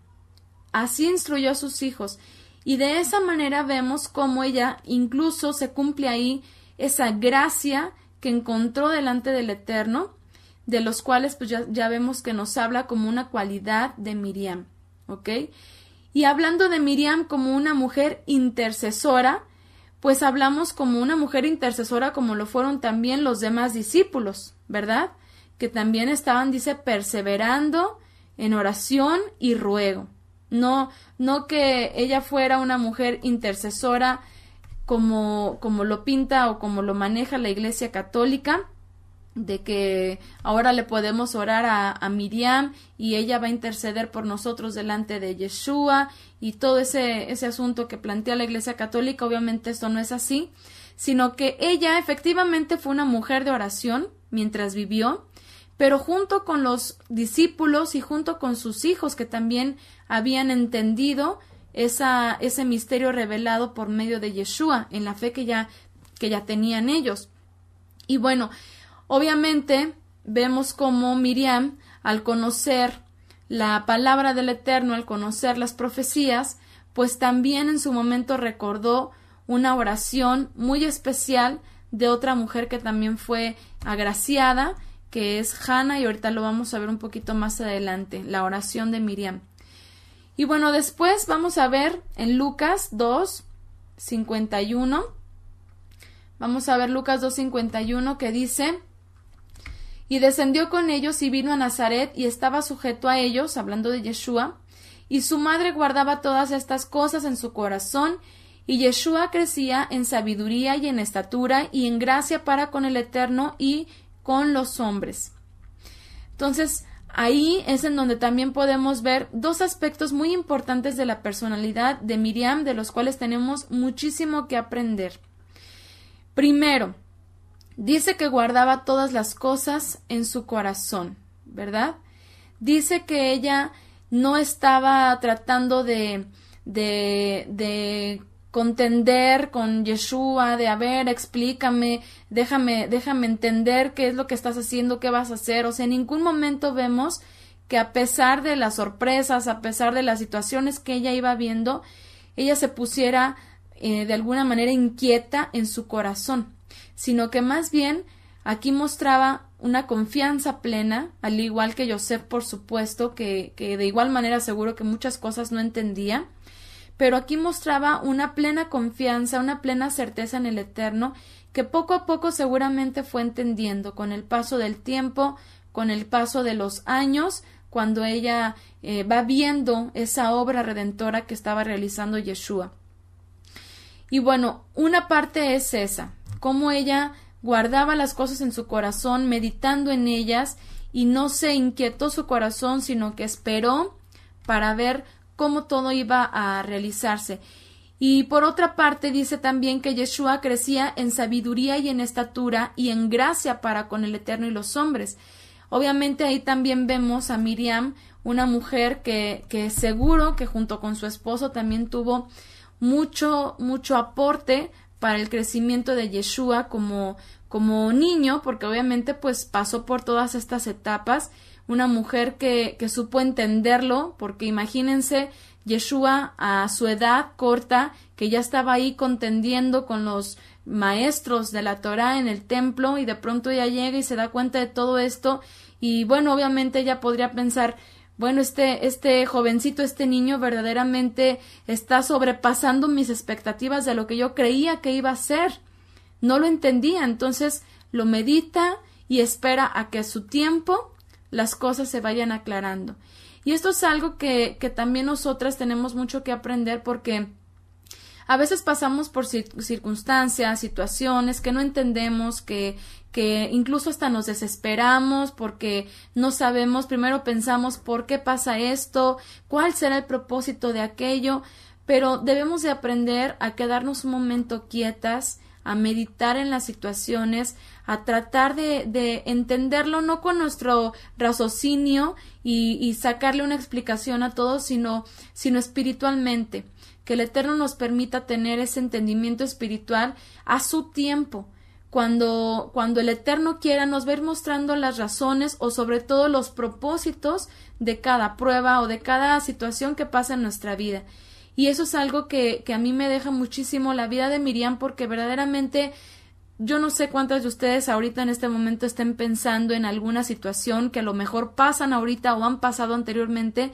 [SPEAKER 1] Así instruyó a sus hijos. Y de esa manera vemos cómo ella incluso se cumple ahí esa gracia que encontró delante del Eterno, de los cuales pues ya, ya vemos que nos habla como una cualidad de Miriam, ¿ok? Y hablando de Miriam como una mujer intercesora, pues hablamos como una mujer intercesora como lo fueron también los demás discípulos, ¿verdad? Que también estaban, dice, perseverando en oración y ruego. No, no que ella fuera una mujer intercesora como, como lo pinta o como lo maneja la Iglesia Católica, de que ahora le podemos orar a, a, Miriam y ella va a interceder por nosotros delante de Yeshua y todo ese, ese asunto que plantea la Iglesia Católica, obviamente esto no es así, sino que ella efectivamente fue una mujer de oración mientras vivió, pero junto con los discípulos y junto con sus hijos que también habían entendido esa, ese misterio revelado por medio de Yeshua en la fe que ya, que ya tenían ellos. Y bueno, obviamente vemos como Miriam, al conocer la palabra del Eterno, al conocer las profecías, pues también en su momento recordó una oración muy especial de otra mujer que también fue agraciada que es Hannah y ahorita lo vamos a ver un poquito más adelante, la oración de Miriam. Y bueno, después vamos a ver en Lucas 2, 51. Vamos a ver Lucas 2, 51 que dice, y descendió con ellos y vino a Nazaret y estaba sujeto a ellos, hablando de Yeshua, y su madre guardaba todas estas cosas en su corazón, y Yeshua crecía en sabiduría y en estatura y en gracia para con el Eterno y con los hombres. Entonces, ahí es en donde también podemos ver dos aspectos muy importantes de la personalidad de Miriam, de los cuales tenemos muchísimo que aprender. Primero, dice que guardaba todas las cosas en su corazón, ¿verdad? Dice que ella no estaba tratando de, de, de contender con Yeshua, de a ver, explícame, déjame, déjame entender qué es lo que estás haciendo, qué vas a hacer. O sea, en ningún momento vemos que a pesar de las sorpresas, a pesar de las situaciones que ella iba viendo, ella se pusiera eh, de alguna manera inquieta en su corazón, sino que más bien aquí mostraba una confianza plena, al igual que Joseph, por supuesto, que, que de igual manera seguro que muchas cosas no entendía, pero aquí mostraba una plena confianza, una plena certeza en el Eterno, que poco a poco seguramente fue entendiendo con el paso del tiempo, con el paso de los años, cuando ella eh, va viendo esa obra redentora que estaba realizando Yeshua. Y bueno, una parte es esa, cómo ella guardaba las cosas en su corazón, meditando en ellas, y no se inquietó su corazón, sino que esperó para ver cómo todo iba a realizarse. Y por otra parte dice también que Yeshua crecía en sabiduría y en estatura y en gracia para con el Eterno y los hombres. Obviamente ahí también vemos a Miriam, una mujer que, que seguro que junto con su esposo también tuvo mucho, mucho aporte para el crecimiento de Yeshua como, como niño, porque obviamente pues pasó por todas estas etapas. Una mujer que, que supo entenderlo, porque imagínense Yeshua a su edad corta, que ya estaba ahí contendiendo con los maestros de la Torah en el templo y de pronto ella llega y se da cuenta de todo esto. Y bueno, obviamente ella podría pensar bueno, este, este jovencito, este niño verdaderamente está sobrepasando mis expectativas de lo que yo creía que iba a ser. No lo entendía, entonces lo medita y espera a que su tiempo las cosas se vayan aclarando. Y esto es algo que, que también nosotras tenemos mucho que aprender porque a veces pasamos por circunstancias, situaciones que no entendemos, que, que incluso hasta nos desesperamos porque no sabemos, primero pensamos por qué pasa esto, cuál será el propósito de aquello, pero debemos de aprender a quedarnos un momento quietas, a meditar en las situaciones, a tratar de, de entenderlo no con nuestro raciocinio y, y, sacarle una explicación a todo, sino, sino espiritualmente. Que el Eterno nos permita tener ese entendimiento espiritual a su tiempo. Cuando, cuando el Eterno quiera nos ver mostrando las razones o sobre todo los propósitos de cada prueba o de cada situación que pasa en nuestra vida. Y eso es algo que, que a mí me deja muchísimo la vida de Miriam porque verdaderamente yo no sé cuántas de ustedes ahorita en este momento estén pensando en alguna situación que a lo mejor pasan ahorita o han pasado anteriormente,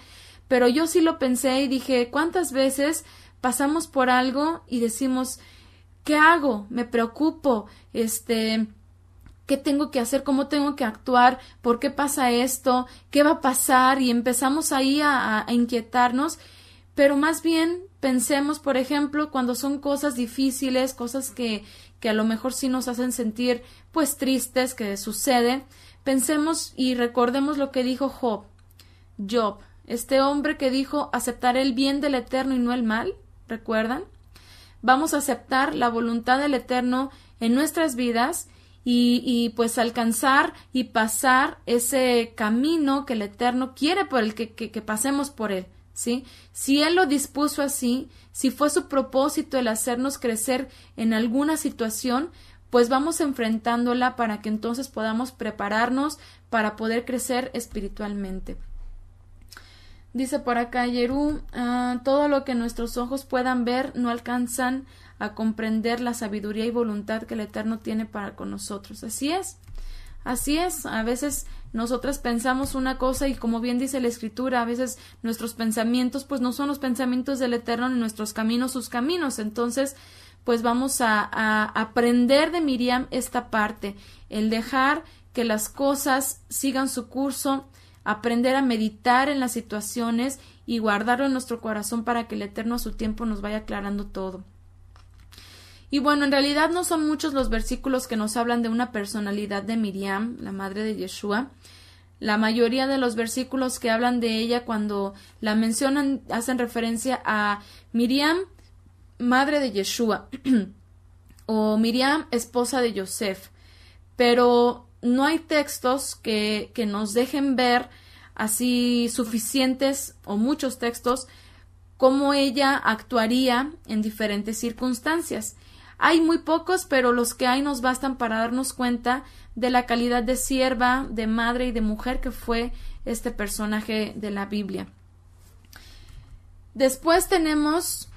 [SPEAKER 1] pero yo sí lo pensé y dije, ¿cuántas veces pasamos por algo y decimos, ¿qué hago? Me preocupo, este, ¿qué tengo que hacer? ¿Cómo tengo que actuar? ¿Por qué pasa esto? ¿Qué va a pasar? Y empezamos ahí a, inquietarnos, pero más bien pensemos, por ejemplo, cuando son cosas difíciles, cosas que, que a lo mejor sí nos hacen sentir pues tristes que sucede, pensemos y recordemos lo que dijo Job. Job, este hombre que dijo aceptar el bien del Eterno y no el mal, ¿recuerdan? Vamos a aceptar la voluntad del Eterno en nuestras vidas y, y, pues alcanzar y pasar ese camino que el Eterno quiere por el que, que, que pasemos por él. ¿sí? Si Él lo dispuso así, si fue su propósito el hacernos crecer en alguna situación, pues vamos enfrentándola para que entonces podamos prepararnos para poder crecer espiritualmente. Dice por acá Yerú, ah, todo lo que nuestros ojos puedan ver no alcanzan a comprender la sabiduría y voluntad que el Eterno tiene para con nosotros. Así es, así es. A veces nosotras pensamos una cosa y como bien dice la escritura, a veces nuestros pensamientos pues no son los pensamientos del Eterno ni nuestros caminos sus caminos. Entonces, pues vamos a aprender de Miriam esta parte, el dejar que las cosas sigan su curso, aprender a meditar en las situaciones y guardarlo en nuestro corazón para que el Eterno a su tiempo nos vaya aclarando todo. Y bueno, en realidad no son muchos los versículos que nos hablan de una personalidad de Miriam, la madre de Yeshua. La mayoría de los versículos que hablan de ella cuando la mencionan hacen referencia a Miriam, madre de Yeshua, (clears throat) o Miriam, esposa de Yosef. Pero no hay textos que, que nos dejen ver así suficientes o muchos textos cómo ella actuaría en diferentes circunstancias. Hay muy pocos, pero los que hay nos bastan para darnos cuenta de la calidad de sierva, de madre y de mujer que fue este personaje de la Biblia. Después tenemos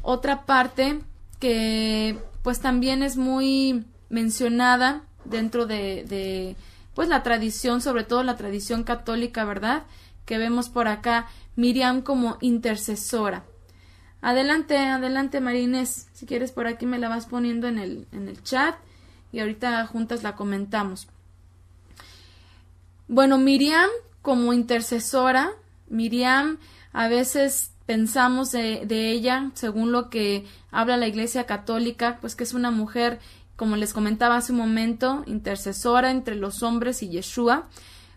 [SPEAKER 1] otra parte que pues también es muy mencionada dentro de, pues la tradición, sobre todo la tradición católica, ¿verdad? Que vemos por acá Miriam como intercesora. Adelante, adelante Marines. Si quieres por aquí me la vas poniendo en el, en el chat y ahorita juntas la comentamos. Bueno, Miriam como intercesora, Miriam a veces pensamos de, de, ella, según lo que habla la Iglesia Católica, pues que es una mujer, como les comentaba hace un momento, intercesora entre los hombres y Yeshua,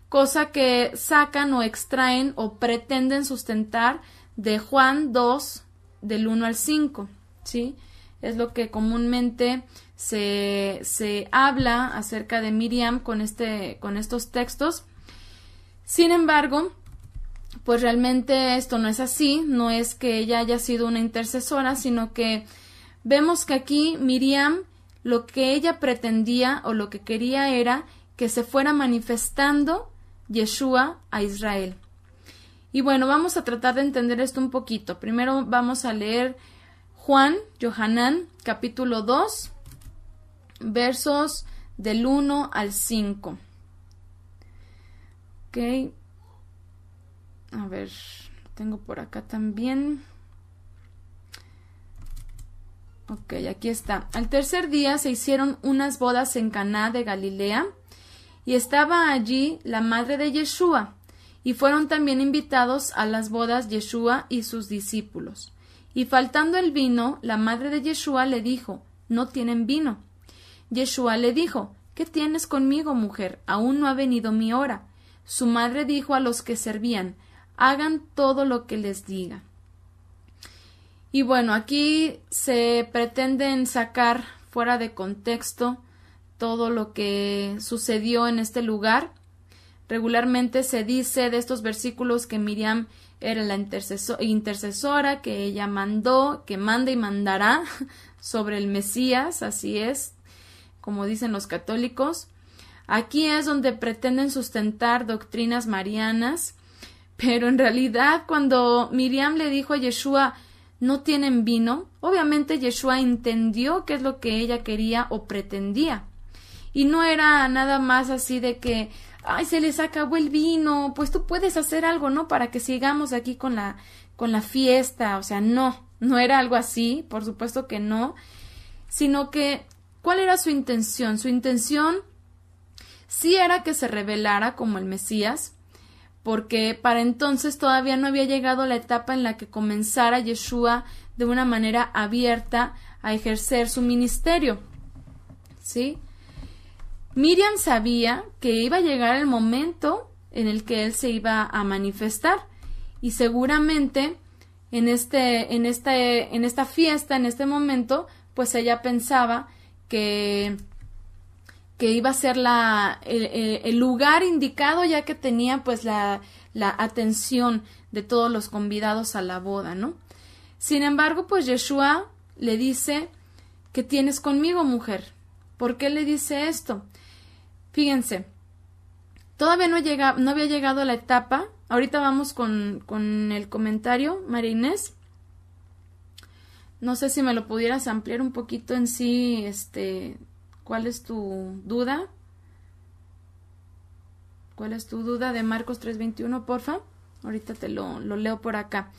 [SPEAKER 1] cosa que sacan o extraen o pretenden sustentar de Juan 2, del 1 al 5, ¿sí? Es lo que comúnmente se, se habla acerca de Miriam con, este, con estos textos. Sin embargo, pues realmente esto no es así, no es que ella haya sido una intercesora, sino que vemos que aquí Miriam lo que ella pretendía o lo que quería era que se fuera manifestando Yeshua a Israel. Y bueno, vamos a tratar de entender esto un poquito. Primero vamos a leer Juan, Johanán, capítulo 2, versos del 1 al 5. Ok. A ver, tengo por acá también. Ok, aquí está. Al tercer día se hicieron unas bodas en Caná de Galilea y estaba allí la madre de Yeshua y fueron también invitados a las bodas Yeshua y sus discípulos. Y faltando el vino, la madre de Yeshua le dijo No tienen vino. Yeshua le dijo ¿Qué tienes conmigo, mujer? Aún no ha venido mi hora. Su madre dijo a los que servían Hagan todo lo que les diga. Y bueno, aquí se pretenden sacar fuera de contexto todo lo que sucedió en este lugar Regularmente se dice de estos versículos que Miriam era la intercesora, que ella mandó, que manda y mandará (laughs) sobre el Mesías, así es, como dicen los católicos. Aquí es donde pretenden sustentar doctrinas marianas, (laughs) pero en realidad cuando Miriam le dijo a Yeshua, no tienen vino, obviamente Yeshua entendió qué es lo que ella quería o pretendía. Y no era nada más así de que, ay, se les acabó el vino, pues tú puedes hacer algo, ¿no? Para que sigamos aquí con la, con la fiesta. O sea, no, no era algo así, por supuesto que no, sino que, ¿cuál era su intención? Su intención sí era que se revelara como el Mesías, porque para entonces todavía no había llegado la etapa en la que comenzara Yeshua de una manera abierta a ejercer su ministerio. ¿Sí? Miriam sabía que iba a llegar el momento en el que él se iba a manifestar y seguramente en este en este en esta fiesta en este momento pues ella pensaba que que iba a ser la, el, lugar indicado ya que tenía pues la, la atención de todos los convidados a la boda, ¿no? Sin embargo, pues Yeshua le dice, ¿qué tienes conmigo, mujer? ¿Por qué le dice esto? Fíjense, todavía no, llega, no había llegado la etapa. Ahorita vamos con, con el comentario, María Inés. No sé si me lo pudieras ampliar un poquito en sí, este, ¿cuál es tu duda? ¿Cuál es tu duda de Marcos 3:21, porfa? Ahorita te lo, lo leo por acá.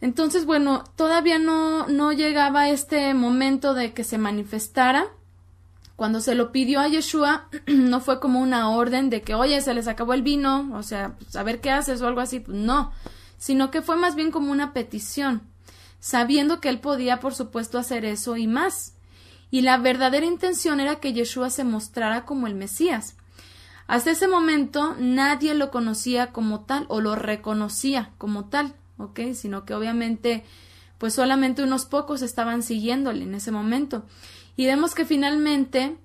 [SPEAKER 1] Entonces, bueno, todavía no, no llegaba este momento de que se manifestara cuando se lo pidió a Yeshua, (clears throat) no fue como una orden de que, oye, se les acabó el vino, o sea, pues, a ver qué haces o algo así, pues no, sino que fue más bien como una petición, sabiendo que él podía, por supuesto, hacer eso y más. Y la verdadera intención era que Yeshua se mostrara como el Mesías. Hasta ese momento nadie lo conocía como tal o lo reconocía como tal, ¿ok? Sino que obviamente pues solamente unos pocos estaban siguiéndole en ese momento y vemos que finalmente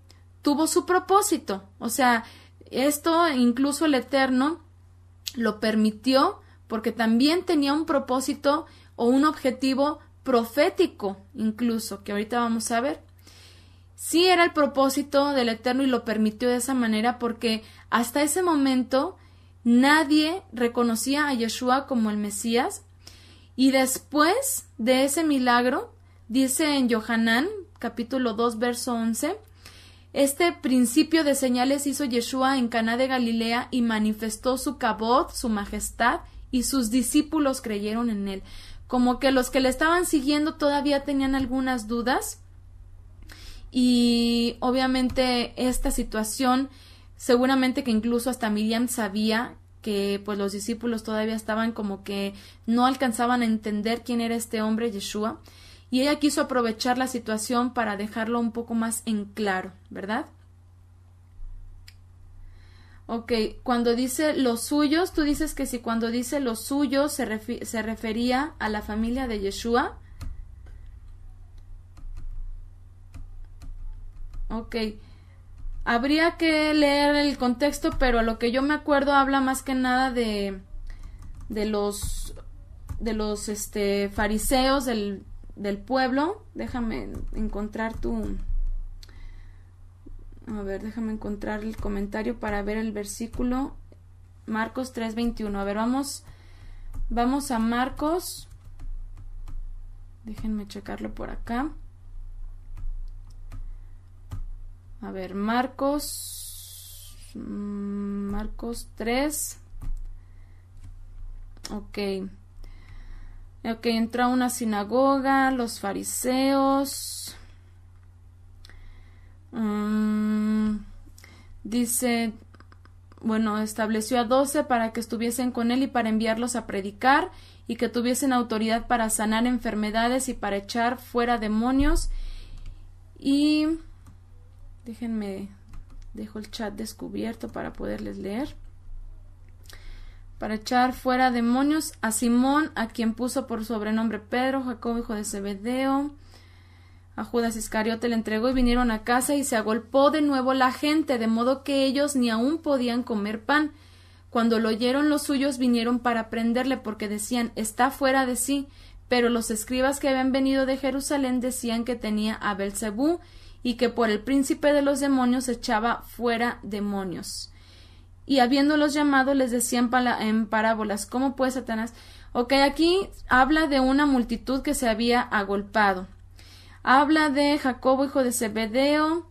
[SPEAKER 1] tuvo su propósito. O sea, esto incluso el Eterno lo permitió porque también tenía un propósito o un objetivo profético incluso, que ahorita vamos a ver. Sí era el propósito del Eterno y lo permitió de esa manera porque hasta ese momento nadie reconocía a Yeshua como el Mesías y después de ese milagro, dice en Yohanan capítulo 2, verso 11. Este principio de señales hizo Yeshua en Caná de Galilea y manifestó su cabot, su majestad, y sus discípulos creyeron en él. Como que los que le estaban siguiendo todavía tenían algunas dudas. Y obviamente esta situación, seguramente que incluso hasta Miriam sabía que pues los discípulos todavía estaban como que no alcanzaban a entender quién era este hombre Yeshua y ella quiso aprovechar la situación para dejarlo un poco más en claro, ¿verdad? Ok, cuando dice los suyos, tú dices que si cuando dice los suyos se, se refería a la familia de Yeshua. Ok, habría que leer el contexto, pero a lo que yo me acuerdo habla más que nada de, de los de los este, fariseos del, del pueblo. Déjame encontrar tu... A ver, déjame encontrar el comentario para ver el versículo. Marcos 3:21. A ver, vamos vamos a Marcos. Déjenme checarlo por acá. A ver, Marcos mm, Marcos 3. Ok. Ok, entró una sinagoga, los fariseos. Mm, dice, bueno, estableció a doce para que estuviesen con él y para enviarlos a predicar y que tuviesen autoridad para sanar enfermedades y para echar fuera demonios. Y déjenme, dejo el chat descubierto para poderles leer para echar fuera demonios a Simón, a quien puso por sobrenombre Pedro, Jacob hijo de Zebedeo, a Judas Iscariote le entregó y vinieron a casa y se agolpó de nuevo la gente, de modo que ellos ni aún podían comer pan. Cuando lo oyeron los suyos vinieron para prenderle porque decían está fuera de sí, pero los escribas que habían venido de Jerusalén decían que tenía a Belcebú y que por el príncipe de los demonios echaba fuera demonios. y habiéndolos llamado les decían en parábolas, ¿cómo puede Satanás? Ok, aquí habla de una multitud que se había agolpado. Habla de Jacobo, hijo de Zebedeo,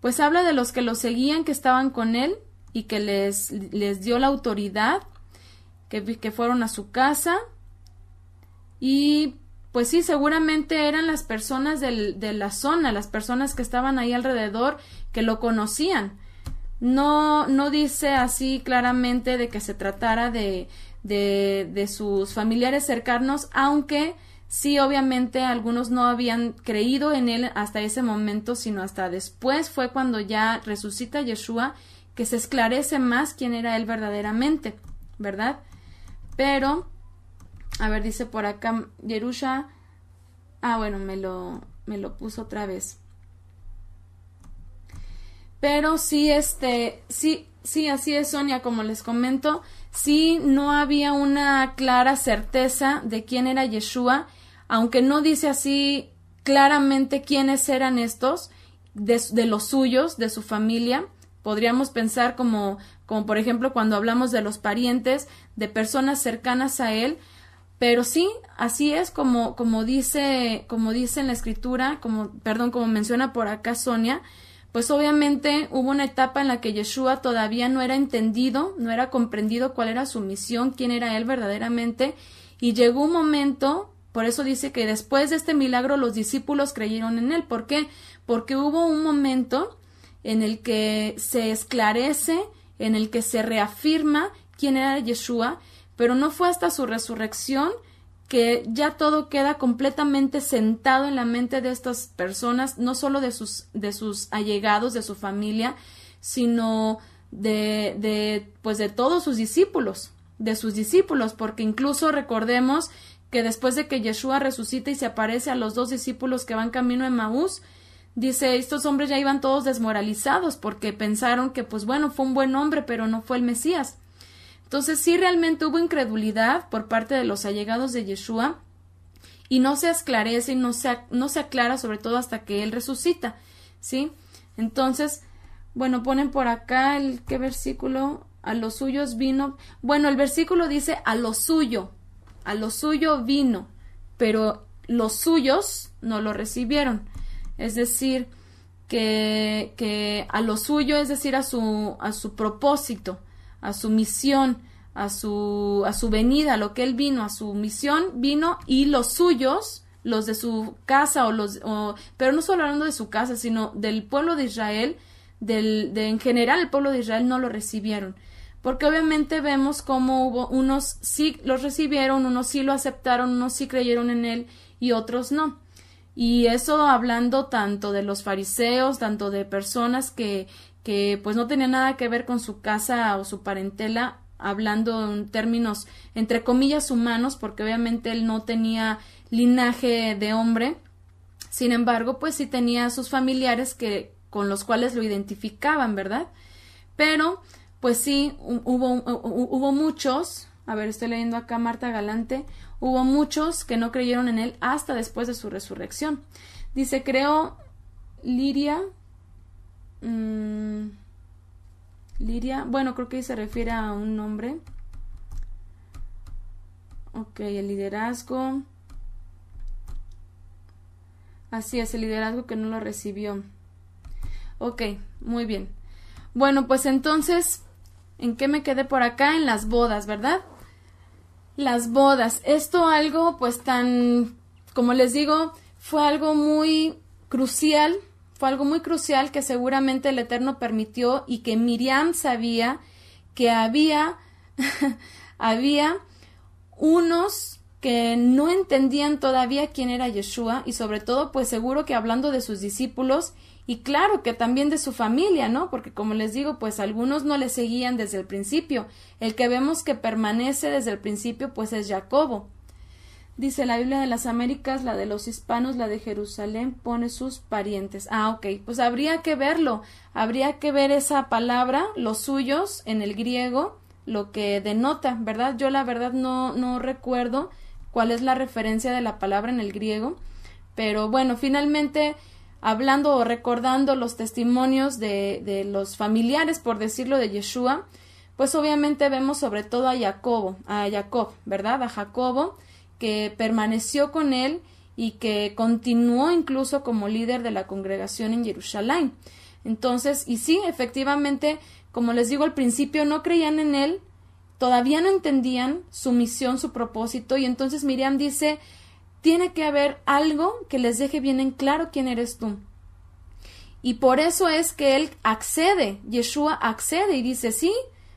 [SPEAKER 1] pues habla de los que lo seguían, que estaban con él y que les, les dio la autoridad, que, que fueron a su casa y pues sí, seguramente eran las personas del, de la zona, las personas que estaban ahí alrededor, que lo conocían. No, no dice así claramente de que se tratara de, de, de sus familiares cercanos, aunque sí, obviamente algunos no habían creído en él hasta ese momento, sino hasta después fue cuando ya resucita Yeshua que se esclarece más quién era él verdaderamente, ¿verdad? Pero a ver, dice por acá Yerusha. Ah, bueno, me lo, me lo puso otra vez. Pero sí, este, sí, sí, así es, Sonia, como les comento, sí no había una clara certeza de quién era Yeshua, aunque no dice así claramente quiénes eran estos, de, de los suyos, de su familia. Podríamos pensar como, como por ejemplo cuando hablamos de los parientes, de personas cercanas a él, pero sí, así es como, como dice, como dice en la escritura, como, perdón, como menciona por acá Sonia, pues obviamente hubo una etapa en la que Yeshua todavía no era entendido, no era comprendido cuál era su misión, quién era él verdaderamente, y llegó un momento, por eso dice que después de este milagro los discípulos creyeron en él. ¿Por qué? Porque hubo un momento en el que se esclarece, en el que se reafirma quién era Yeshua, pero no fue hasta su resurrección que ya todo queda completamente sentado en la mente de estas personas, no solo de sus, de sus allegados, de su familia, sino de, de, pues de todos sus discípulos, de sus discípulos, porque incluso recordemos que después de que Yeshua resucita y se aparece a los dos discípulos que van camino a Maús, dice, estos hombres ya iban todos desmoralizados porque pensaron que, pues bueno, fue un buen hombre, pero no fue el Mesías. Entonces sí realmente hubo incredulidad por parte de los allegados de Yeshua y no se esclarece y no se, no se aclara sobre todo hasta que él resucita, ¿sí? Entonces, bueno, ponen por acá el qué versículo a los suyos vino. Bueno, el versículo dice a lo suyo, a lo suyo vino, pero los suyos no lo recibieron. Es decir, que, que a lo suyo, es decir, a su, a su propósito, a su misión, a su, a su venida, a lo que él vino, a su misión, vino y los suyos, los de su casa o los, pero no solo hablando de su casa, sino del pueblo de Israel, del, de en general el pueblo de Israel no lo recibieron. Porque obviamente vemos cómo hubo unos sí los recibieron, unos sí lo aceptaron, unos sí creyeron en él y otros no. Y eso hablando tanto de los fariseos, tanto de personas que, que pues no tenía nada que ver con su casa o su parentela, hablando en términos entre comillas humanos, porque obviamente él no tenía linaje de hombre. Sin embargo, pues sí tenía sus familiares que con los cuales lo identificaban, ¿verdad? Pero pues sí hubo hubo muchos, a ver, estoy leyendo acá Marta Galante, hubo muchos que no creyeron en él hasta después de su resurrección. Dice, creo Liria Mm, Liria, bueno, creo que se refiere a un nombre. Ok, el liderazgo. Así es, el liderazgo que no lo recibió. Ok, muy bien. Bueno, pues entonces, ¿en qué me quedé por acá? En las bodas, ¿verdad? Las bodas. Esto algo, pues tan, como les digo, fue algo muy crucial fue algo muy crucial que seguramente el Eterno permitió y que Miriam sabía que había, (laughs) había unos que no entendían todavía quién era Yeshua y sobre todo pues seguro que hablando de sus discípulos y claro que también de su familia, ¿no? Porque como les digo, pues algunos no le seguían desde el principio. El que vemos que permanece desde el principio pues es Jacobo. Dice la Biblia de las Américas, la de los hispanos, la de Jerusalén, pone sus parientes. Ah, ok, pues habría que verlo, habría que ver esa palabra, los suyos, en el griego, lo que denota, ¿verdad? Yo la verdad no, no recuerdo cuál es la referencia de la palabra en el griego, pero bueno, finalmente hablando o recordando los testimonios de, de los familiares, por decirlo, de Yeshua, pues obviamente vemos sobre todo a Jacobo, a Jacob, ¿verdad? A Jacobo, que permaneció con él y que continuó incluso como líder de la congregación en Jerusalén. Entonces, y sí, efectivamente, como les digo al principio, no creían en él, todavía no entendían su misión, su propósito, y entonces Miriam dice, tiene que haber algo que les deje bien en claro quién eres tú. Y por eso es que él accede, Yeshua accede y dice, sí,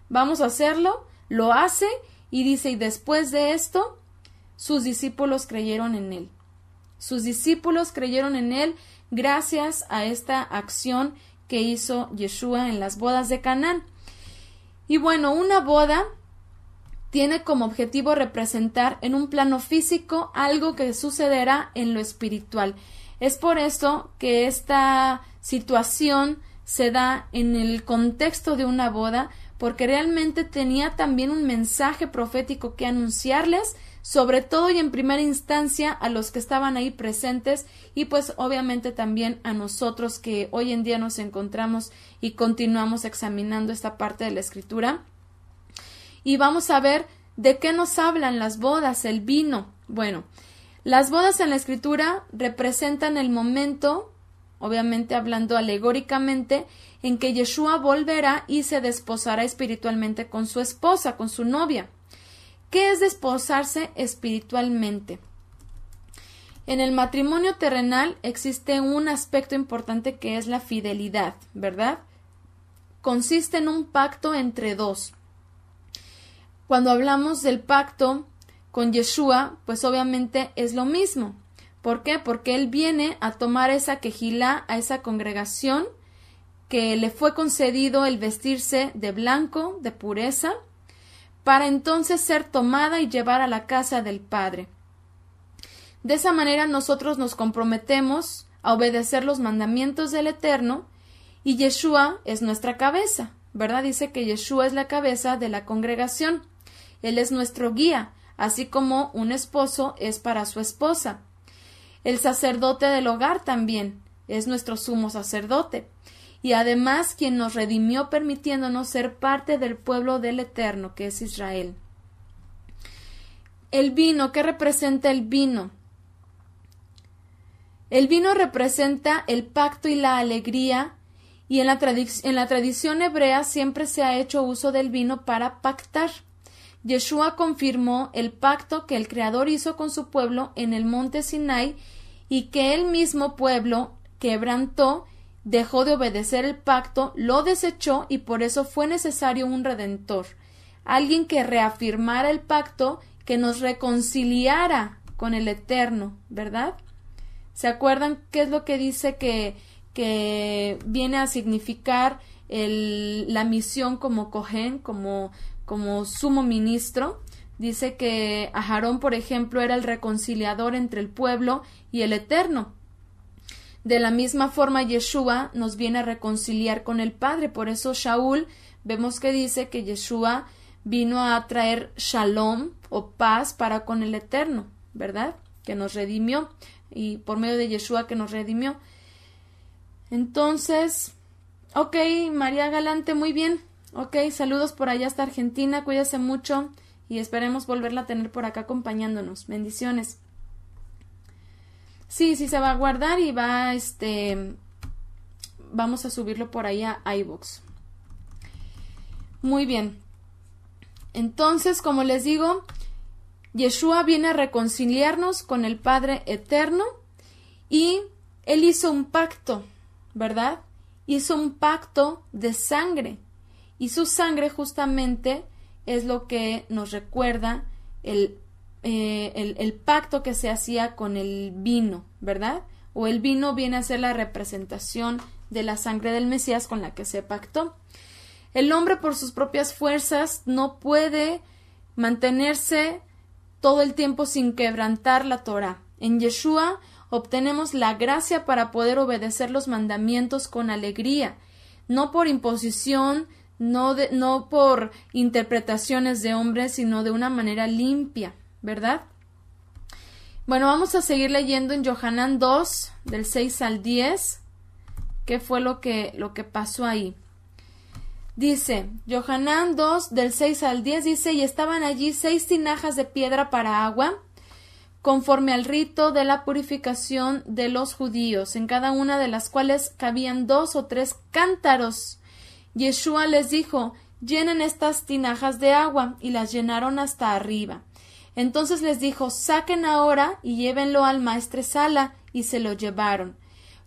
[SPEAKER 1] vamos a hacerlo, lo hace y dice, y después de esto, sus discípulos creyeron en él. Sus discípulos creyeron en él gracias a esta acción que hizo Yeshua en las bodas de Canaán. Y bueno, una boda tiene como objetivo representar en un plano físico algo que sucederá en lo espiritual. Es por esto que esta situación se da en el contexto de una boda, porque realmente tenía también un mensaje profético que anunciarles, sobre todo y en primera instancia a los que estaban ahí presentes y pues obviamente también a nosotros que hoy en día nos encontramos y continuamos examinando esta parte de la escritura y vamos a ver de qué nos hablan las bodas, el vino. Bueno, las bodas en la escritura representan el momento, obviamente hablando alegóricamente, en que Yeshua volverá y se desposará espiritualmente con su esposa, con su novia. ¿Qué es desposarse espiritualmente? En el matrimonio terrenal existe un aspecto importante que es la fidelidad, ¿verdad? Consiste en un pacto entre dos. Cuando hablamos del pacto con Yeshua, pues obviamente es lo mismo. ¿Por qué? Porque él viene a tomar esa quejilá, a esa congregación que le fue concedido el vestirse de blanco, de pureza, para entonces ser tomada y llevar a la casa del Padre. De esa manera nosotros nos comprometemos a obedecer los mandamientos del Eterno y Yeshua es nuestra cabeza, ¿verdad? Dice que Yeshua es la cabeza de la congregación. Él es nuestro guía, así como un esposo es para su esposa. El sacerdote del hogar también es nuestro sumo sacerdote, y además quien nos redimió permitiéndonos ser parte del pueblo del Eterno, que es Israel. El vino, ¿qué representa el vino? El vino representa el pacto y la alegría, y en la, en la tradición hebrea siempre se ha hecho uso del vino para pactar. Yeshua confirmó el pacto que el Creador hizo con su pueblo en el monte Sinai y que el mismo pueblo quebrantó, dejó de obedecer el pacto, lo desechó y por eso fue necesario un redentor, alguien que reafirmara el pacto, que nos reconciliara con el Eterno, ¿verdad? ¿Se acuerdan qué es lo que dice que, que viene a significar el, la misión como Cohen, como como sumo ministro. Dice que Aharón, por ejemplo, era el reconciliador entre el pueblo y el Eterno. De la misma forma, Yeshua nos viene a reconciliar con el Padre. Por eso Shaul vemos que dice que Yeshua vino a traer shalom o paz para con el Eterno, ¿verdad? Que nos redimió y por medio de Yeshua que nos redimió. Entonces, ok, María Galante, muy bien. Ok, saludos por allá hasta Argentina, cuídese mucho y esperemos volverla a tener por acá acompañándonos. Bendiciones. Sí, sí se va a guardar y va, este, vamos a subirlo por ahí a iBox. Muy bien. Entonces, como les digo, Yeshua viene a reconciliarnos con el Padre Eterno y él hizo un pacto, ¿verdad? Hizo un pacto de sangre y su sangre justamente es lo que nos recuerda el, eh, el, pacto que se hacía con el vino, ¿verdad? O el vino viene a ser la representación de la sangre del Mesías con la que se pactó. El hombre por sus propias fuerzas no puede mantenerse todo el tiempo sin quebrantar la Torah. En Yeshua obtenemos la gracia para poder obedecer los mandamientos con alegría, no por imposición no, de, no por interpretaciones de hombres, sino de una manera limpia, ¿verdad? Bueno, vamos a seguir leyendo en Johanán 2, del 6 al 10, qué fue lo que, lo que pasó ahí. Dice, Johanán 2, del 6 al 10, dice, y estaban allí seis tinajas de piedra para agua, conforme al rito de la purificación de los judíos, en cada una de las cuales cabían dos o tres cántaros. Yeshua les dijo, llenen estas tinajas de agua, y las llenaron hasta arriba. Entonces les dijo saquen ahora y llévenlo al maestresala y se lo llevaron.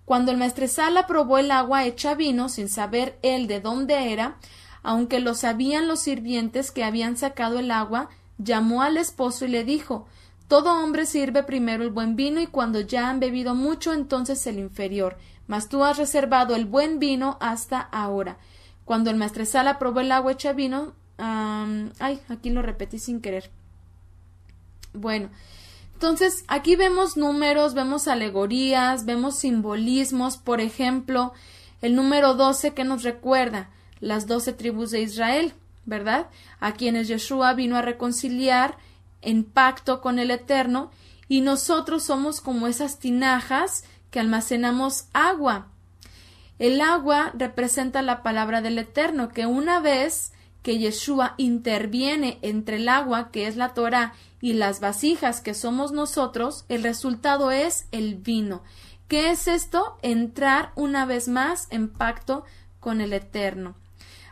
[SPEAKER 1] Cuando el maestresala probó el agua hecha vino sin saber él de dónde era, aunque lo sabían los sirvientes que habían sacado el agua, llamó al esposo y le dijo todo hombre sirve primero el buen vino y cuando ya han bebido mucho entonces el inferior, mas tú has reservado el buen vino hasta ahora. Cuando el maestresala probó el agua hecha vino, ay, aquí lo repetí sin querer. Bueno, entonces aquí vemos números, vemos alegorías, vemos simbolismos, por ejemplo, el número 12 que nos recuerda las doce tribus de Israel, ¿verdad? A quienes Yeshua vino a reconciliar en pacto con el Eterno y nosotros somos como esas tinajas que almacenamos agua. El agua representa la palabra del Eterno, que una vez que Yeshua interviene entre el agua, que es la Torah, y las vasijas, que somos nosotros, el resultado es el vino. ¿Qué es esto? Entrar una vez más en pacto con el Eterno.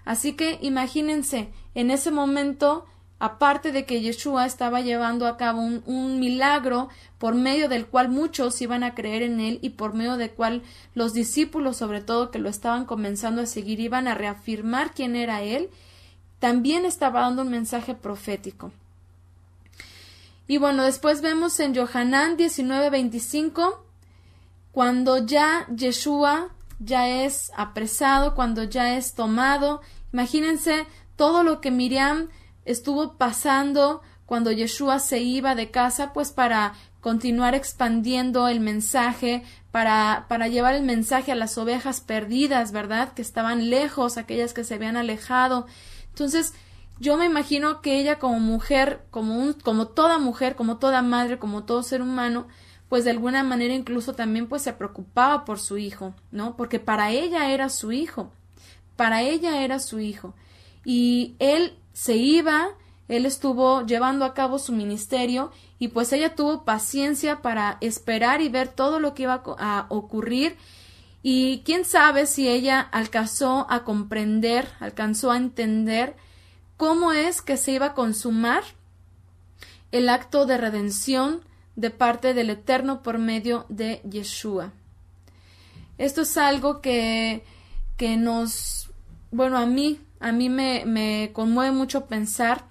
[SPEAKER 1] Así que imagínense, en ese momento, aparte de que Yeshua estaba llevando a cabo un, milagro por medio del cual muchos iban a creer en él y por medio del cual los discípulos, sobre todo que lo estaban comenzando a seguir, iban a reafirmar quién era él, también estaba dando un mensaje profético. Y bueno, después vemos en Johanán 19:25, cuando ya Yeshua ya es apresado, cuando ya es tomado. Imagínense todo lo que Miriam estuvo pasando cuando Yeshua se iba de casa, pues para continuar expandiendo el mensaje, para, para llevar el mensaje a las ovejas perdidas, ¿verdad? Que estaban lejos, aquellas que se habían alejado. Entonces, yo me imagino que ella como mujer, como un, como toda mujer, como toda madre, como todo ser humano, pues de alguna manera incluso también pues se preocupaba por su hijo, ¿no? Porque para ella era su hijo, para ella era su hijo. Y él se iba, él estuvo llevando a cabo su ministerio y pues ella tuvo paciencia para esperar y ver todo lo que iba a ocurrir y quién sabe si ella alcanzó a comprender, alcanzó a entender cómo es que se iba a consumar el acto de redención de parte del Eterno por medio de Yeshua. Esto es algo que, que nos, bueno, a mí, a mí me, me conmueve mucho pensar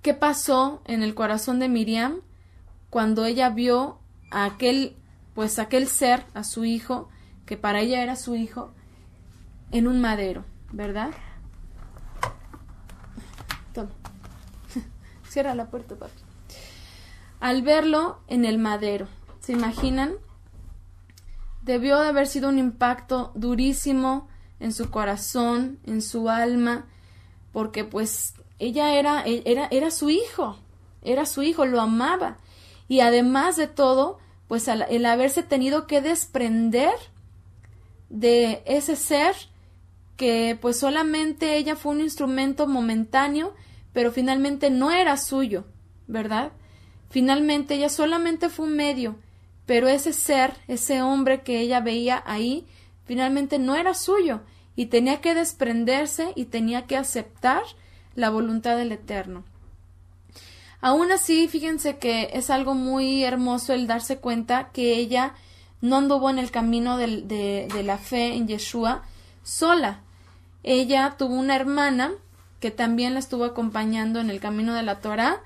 [SPEAKER 1] qué pasó en el corazón de Miriam cuando ella vio a aquel, pues aquel ser, a su hijo, que para ella era su hijo, en un madero, ¿verdad? La puerta. Al verlo en el madero, ¿se imaginan? Debió de haber sido un impacto durísimo en su corazón, en su alma, porque pues ella era, era, era su hijo, era su hijo, lo amaba. Y además de todo, pues el haberse tenido que desprender de ese ser que pues solamente ella fue un instrumento momentáneo, pero finalmente no era suyo, ¿verdad? Finalmente ella solamente fue un medio, pero ese ser, ese hombre que ella veía ahí, finalmente no era suyo y tenía que desprenderse y tenía que aceptar la voluntad del Eterno. Aún así, fíjense que es algo muy hermoso el darse cuenta que ella no anduvo en el camino de, la fe en Yeshua sola. Ella tuvo una hermana que también la estuvo acompañando en el camino de la Torah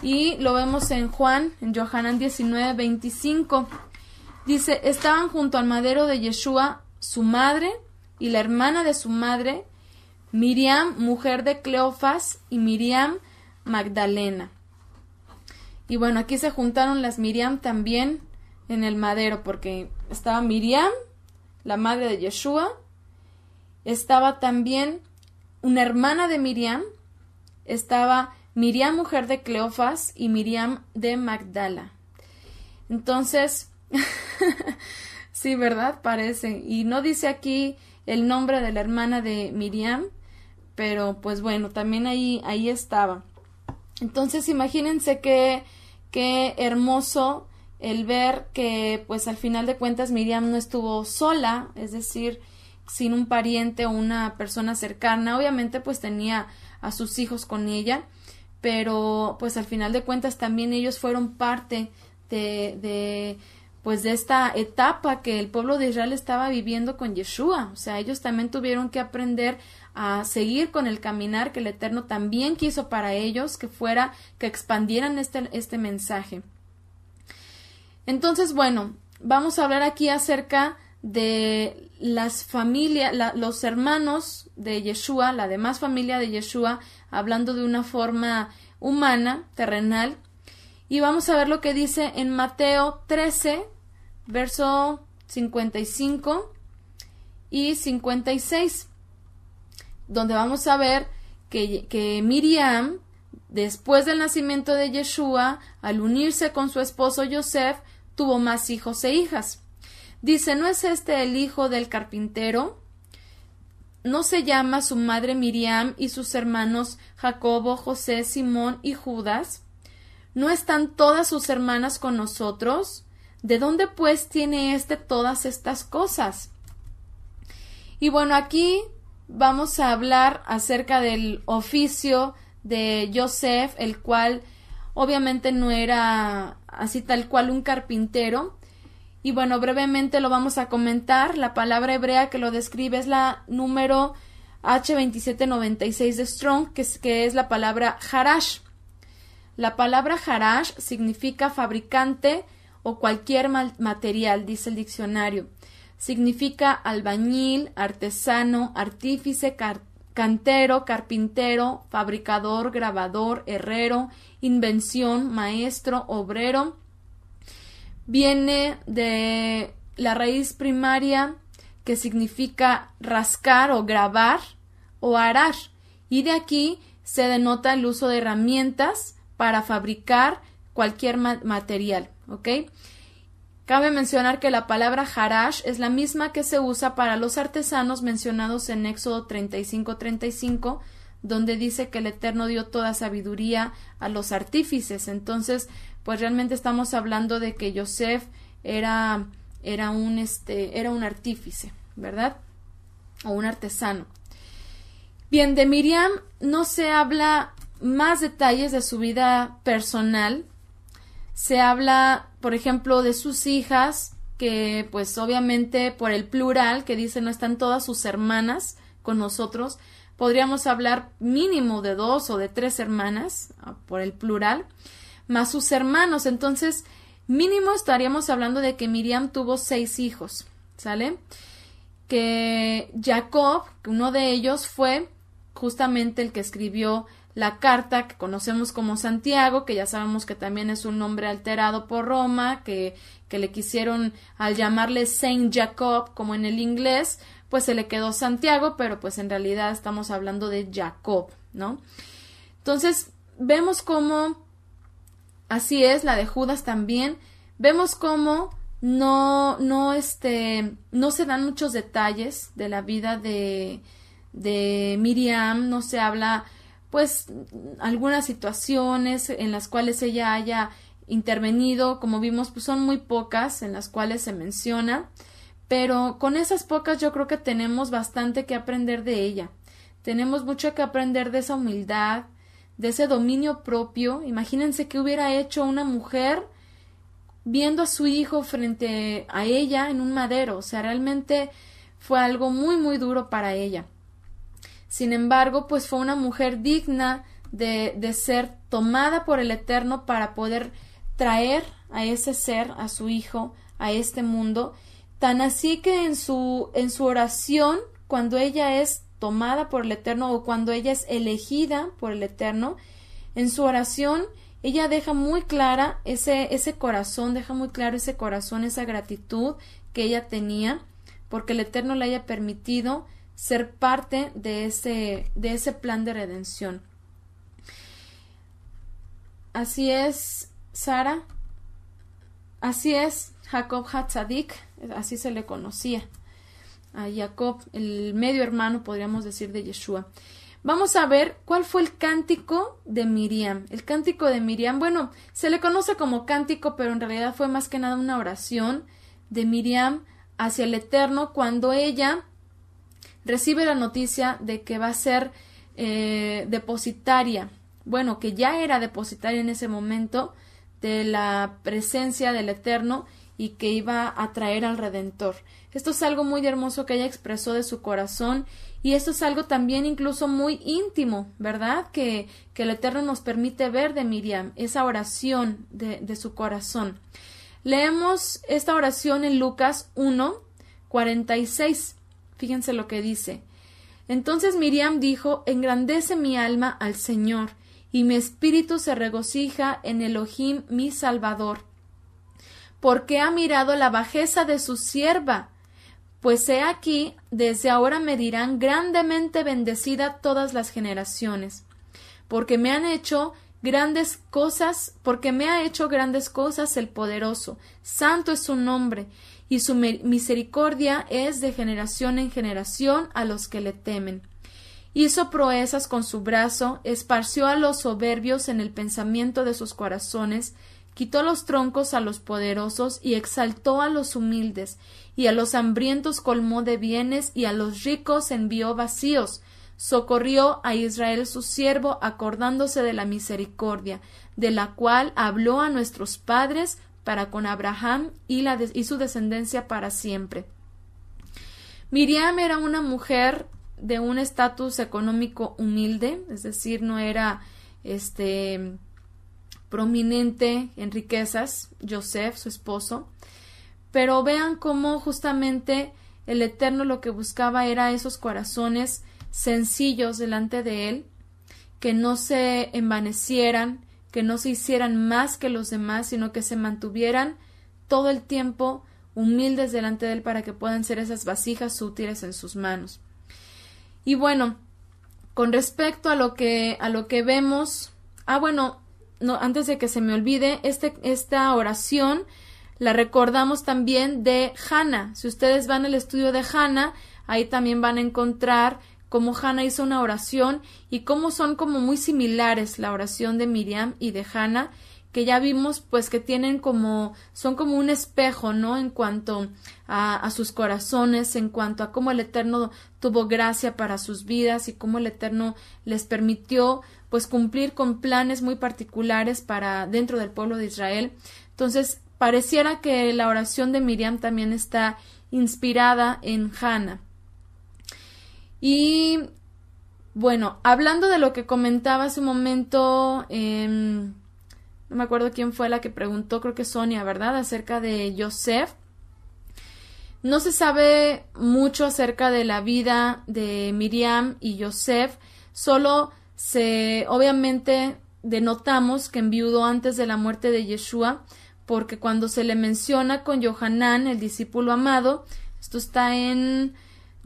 [SPEAKER 1] y lo vemos en Juan, en Johanan 19, 25. Dice, estaban junto al madero de Yeshua su madre y la hermana de su madre, Miriam, mujer de Cleofas, y Miriam Magdalena. Y bueno, aquí se juntaron las Miriam también en el madero, porque estaba Miriam, la madre de Yeshua, estaba también una hermana de Miriam, estaba Miriam, mujer de Cleofas, y Miriam de Magdala. Entonces, (laughs) sí, ¿verdad? Parece. Y no dice aquí el nombre de la hermana de Miriam, pero pues bueno, también ahí, ahí estaba. Entonces, imagínense qué, qué hermoso el ver que, pues al final de cuentas, Miriam no estuvo sola, es decir, sin un pariente o una persona cercana. Obviamente, pues tenía a sus hijos con ella, pero pues al final de cuentas también ellos fueron parte de, pues de esta etapa que el pueblo de Israel estaba viviendo con Yeshua. O sea, ellos también tuvieron que aprender a seguir con el caminar que el Eterno también quiso para ellos, que fuera, que expandieran este, este mensaje. Entonces, bueno, vamos a hablar aquí acerca de las familias, los hermanos de Yeshua, la demás familia de Yeshua, hablando de una forma humana, terrenal. Y vamos a ver lo que dice en Mateo 13, verso 55 y 56, donde vamos a ver que, que Miriam, después del nacimiento de Yeshua, al unirse con su esposo Yosef, tuvo más hijos e hijas. Dice, ¿no es este el hijo del carpintero? ¿No se llama su madre Miriam y sus hermanos Jacobo, José, Simón y Judas? ¿No están todas sus hermanas con nosotros? ¿De dónde pues tiene éste todas estas cosas? Y bueno, aquí vamos a hablar acerca del oficio de Joseph, el cual obviamente no era así tal cual un carpintero, y bueno, brevemente lo vamos a comentar. La palabra hebrea que lo describe es la número H2796 de Strong, que es, que es la palabra harash. La palabra harash significa fabricante o cualquier material, dice el diccionario. Significa albañil, artesano, artífice, cantero, carpintero, fabricador, grabador, herrero, invención, maestro, obrero, viene de la raíz primaria que significa rascar o grabar o arar y de aquí se denota el uso de herramientas para fabricar cualquier material, ¿ok? Cabe mencionar que la palabra harash es la misma que se usa para los artesanos mencionados en Éxodo 35-35, donde dice que el Eterno dio toda sabiduría a los artífices. Entonces, pues realmente estamos hablando de que Joseph era, era un este, era un artífice, ¿verdad? O un artesano. Bien, de Miriam no se habla más detalles de su vida personal. Se habla, por ejemplo, de sus hijas, que pues obviamente por el plural que dice no están todas sus hermanas con nosotros, podríamos hablar mínimo de dos o de tres hermanas ah, por el plural más sus hermanos. Entonces, mínimo estaríamos hablando de que Miriam tuvo seis hijos, ¿sale? Que Jacob, uno de ellos, fue justamente el que escribió la carta que conocemos como Santiago, que ya sabemos que también es un nombre alterado por Roma, que, que le quisieron al llamarle Saint Jacob, como en el inglés, pues se le quedó Santiago, pero pues en realidad estamos hablando de Jacob, ¿no? Entonces, vemos cómo Así es, la de Judas también. Vemos cómo no, no, este, no se dan muchos detalles de la vida de, de Miriam, no se habla, pues, algunas situaciones en las cuales ella haya intervenido, como vimos, pues son muy pocas en las cuales se menciona, pero con esas pocas yo creo que tenemos bastante que aprender de ella. Tenemos mucho que aprender de esa humildad, de ese dominio propio. Imagínense qué hubiera hecho una mujer viendo a su hijo frente a ella en un madero. O sea, realmente fue algo muy, muy duro para ella. Sin embargo, pues fue una mujer digna de, de ser tomada por el Eterno para poder traer a ese ser, a su hijo, a este mundo. Tan así que en su, en su oración, cuando ella es tomada por el Eterno o cuando ella es elegida por el Eterno, en su oración ella deja muy clara ese, ese corazón, deja muy claro ese corazón, esa gratitud que ella tenía, porque el Eterno le haya permitido ser parte de ese, de ese plan de redención. Así es, Sara. así es, Jacob Hatzadik, así se le conocía a Jacob, el medio hermano, podríamos decir, de Yeshua. Vamos a ver cuál fue el cántico de Miriam. El cántico de Miriam, bueno, se le conoce como cántico, pero en realidad fue más que nada una oración de Miriam hacia el Eterno cuando ella recibe la noticia de que va a ser eh, depositaria, bueno, que ya era depositaria en ese momento de la presencia del Eterno y que iba a traer al Redentor. Esto es algo muy hermoso que ella expresó de su corazón y esto es algo también incluso muy íntimo, ¿verdad? Que, que el Eterno nos permite ver de Miriam, esa oración de, de su corazón. Leemos esta oración en Lucas 1, 46. Fíjense lo que dice. Entonces Miriam dijo, Engrandece mi alma al Señor, y mi espíritu se regocija en Elohim mi Salvador, porque ha mirado la bajeza de su sierva. Pues he aquí, desde ahora me dirán grandemente bendecida todas las generaciones, porque me han hecho grandes cosas, porque me ha hecho grandes cosas el poderoso, santo es su nombre, y su misericordia es de generación en generación a los que le temen. Hizo proezas con su brazo, esparció a los soberbios en el pensamiento de sus corazones, quitó los troncos a los poderosos y exaltó a los humildes, y a los hambrientos colmó de bienes, y a los ricos envió vacíos. Socorrió a Israel su siervo, acordándose de la misericordia, de la cual habló a nuestros padres para con Abraham y, la y su descendencia para siempre. Miriam era una mujer de un estatus económico humilde, es decir, no era este prominente en riquezas, Joseph, su esposo, pero vean cómo justamente el Eterno lo que buscaba era esos corazones sencillos delante de él, que no se envanecieran, que no se hicieran más que los demás, sino que se mantuvieran todo el tiempo humildes delante de él para que puedan ser esas vasijas útiles en sus manos. Y bueno, con respecto a lo que a lo que vemos, ah bueno, antes de que se me olvide, este, esta oración la recordamos también de Hannah. Si ustedes van al estudio de Hannah, ahí también van a encontrar cómo Hannah hizo una oración y cómo son como muy similares la oración de Miriam y de Hannah que ya vimos pues que tienen como son como un espejo no en cuanto a, a, sus corazones en cuanto a cómo el eterno tuvo gracia para sus vidas y cómo el eterno les permitió pues cumplir con planes muy particulares para dentro del pueblo de Israel. Entonces, pareciera que la oración de Miriam también está inspirada en Hannah. Y bueno, hablando de lo que comentaba hace un momento, no me acuerdo quién fue la que preguntó, creo que Sonia, ¿verdad? Acerca de Joseph. No se sabe mucho acerca de la vida de Miriam y Joseph, solo se obviamente denotamos que enviudó antes de la muerte de Yeshua, porque cuando se le menciona con Johanán, el discípulo amado, esto está en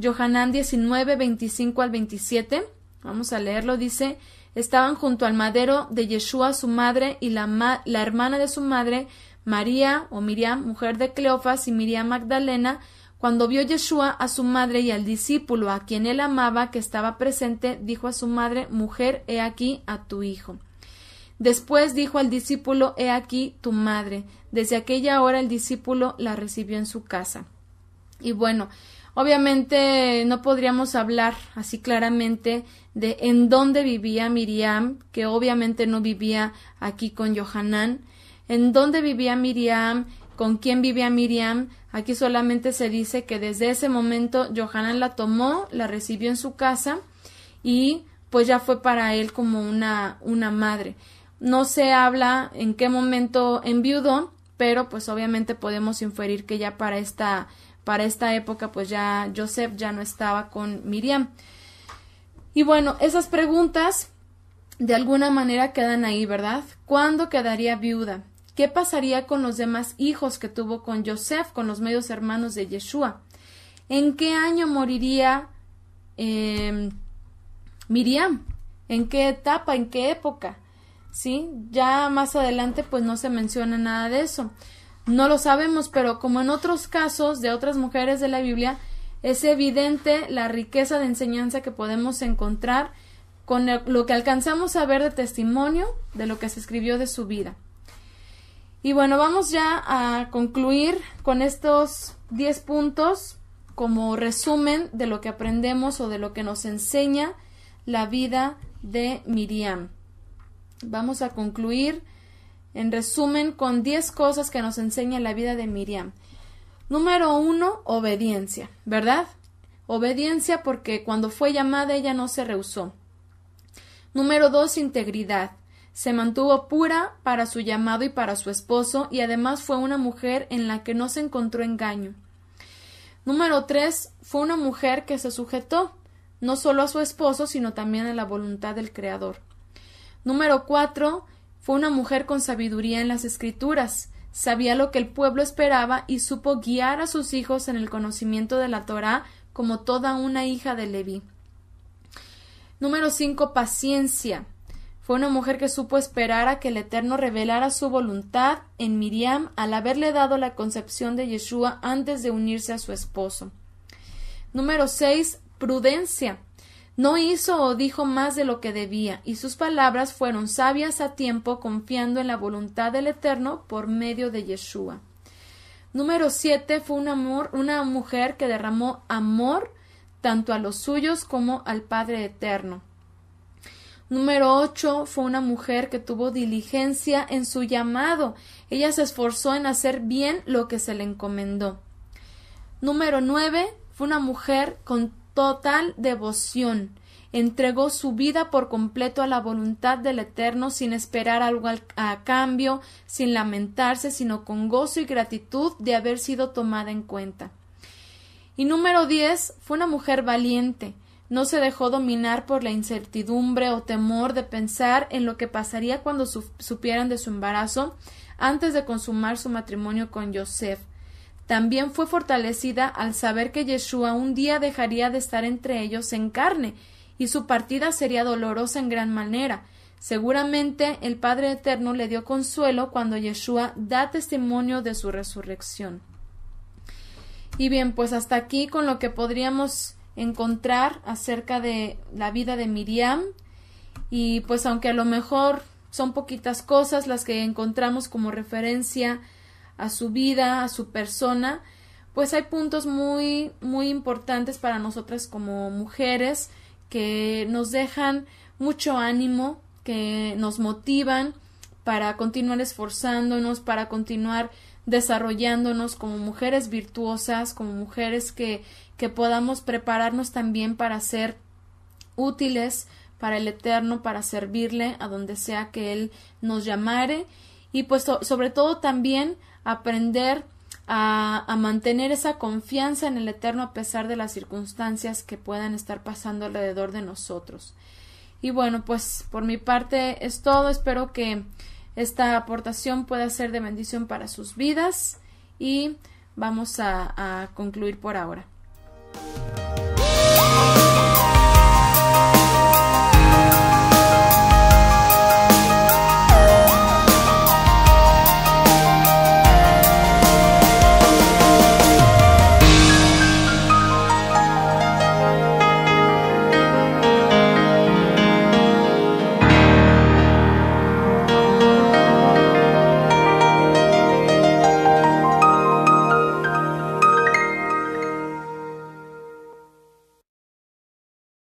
[SPEAKER 1] Johanán 19, 25 al 27, vamos a leerlo, dice, estaban junto al madero de Yeshua su madre y la, la hermana de su madre, María o Miriam, mujer de Cleofas y Miriam Magdalena, cuando vio Yeshua a su madre y al discípulo a quien él amaba que estaba presente, dijo a su madre Mujer, he aquí a tu hijo. Después dijo al discípulo He aquí tu madre. Desde aquella hora el discípulo la recibió en su casa. Y bueno, obviamente no podríamos hablar así claramente de en dónde vivía Miriam, que obviamente no vivía aquí con Johanán, en dónde vivía Miriam, con quién vivía Miriam, Aquí solamente se dice que desde ese momento Johanan la tomó, la recibió en su casa y pues ya fue para él como una, una madre. No se habla en qué momento enviudó, pero pues obviamente podemos inferir que ya para esta, para esta época pues ya Joseph ya no estaba con Miriam. Y bueno, esas preguntas de alguna manera quedan ahí, ¿verdad? ¿Cuándo quedaría viuda? ¿Qué pasaría con los demás hijos que tuvo con Joseph, con los medios hermanos de Yeshua? ¿En qué año moriría em, Miriam? ¿En qué etapa? ¿En qué época? ¿Sí? Ya más adelante pues no se menciona nada de eso. No lo sabemos, pero como en otros casos de otras mujeres de la Biblia, es evidente la riqueza de enseñanza que podemos encontrar con lo que alcanzamos a ver de testimonio de lo que se escribió de su vida. Y bueno, vamos ya a concluir con estos 10 puntos como resumen de lo que aprendemos o de lo que nos enseña la vida de Miriam. Vamos a concluir en resumen con 10 cosas que nos enseña la vida de Miriam. Número uno, obediencia, ¿verdad? Obediencia porque cuando fue llamada ella no se rehusó. Número dos, integridad. Se mantuvo pura para su llamado y para su esposo y además fue una mujer en la que no se encontró engaño. Número tres, fue una mujer que se sujetó no solo a su esposo, sino también a la voluntad del Creador. Número cuatro, fue una mujer con sabiduría en las escrituras sabía lo que el pueblo esperaba y supo guiar a sus hijos en el conocimiento de la Torá como toda una hija de Leví. Número 5. Paciencia. Fue una mujer que supo esperar a que el Eterno revelara su voluntad en Miriam al haberle dado la concepción de Yeshua antes de unirse a su esposo. Número 6. Prudencia. No hizo o dijo más de lo que debía, y sus palabras fueron sabias a tiempo, confiando en la voluntad del Eterno por medio de Yeshua. Número siete fue un amor, una mujer que derramó amor tanto a los suyos como al Padre Eterno. Número ocho fue una mujer que tuvo diligencia en su llamado. Ella se esforzó en hacer bien lo que se le encomendó. Número nueve fue una mujer con total devoción. Entregó su vida por completo a la voluntad del Eterno sin esperar algo a cambio, sin lamentarse, sino con gozo y gratitud de haber sido tomada en cuenta. Y número diez fue una mujer valiente. No se dejó dominar por la incertidumbre o temor de pensar en lo que pasaría cuando supieran de su embarazo antes de consumar su matrimonio con Joseph. También fue fortalecida al saber que Yeshua un día dejaría de estar entre ellos en carne, y su partida sería dolorosa en gran manera. Seguramente el Padre Eterno le dio consuelo cuando Yeshua da testimonio de su resurrección. Y bien, pues hasta aquí con lo que podríamos encontrar acerca de la vida de Miriam. Y pues aunque a lo mejor son poquitas cosas las que encontramos como referencia a su vida, a su persona, pues hay puntos muy, muy importantes para nosotras como mujeres que nos dejan mucho ánimo, que nos motivan para continuar esforzándonos, para continuar desarrollándonos como mujeres virtuosas, como mujeres que, que podamos prepararnos también para ser útiles para el Eterno, para servirle a donde sea que Él nos llamare y pues sobre todo también aprender a, mantener esa confianza en el Eterno a pesar de las circunstancias que puedan estar pasando alrededor de nosotros. Y bueno, pues por mi parte es todo. Espero que esta aportación pueda ser de bendición para sus vidas y vamos a concluir por ahora. Música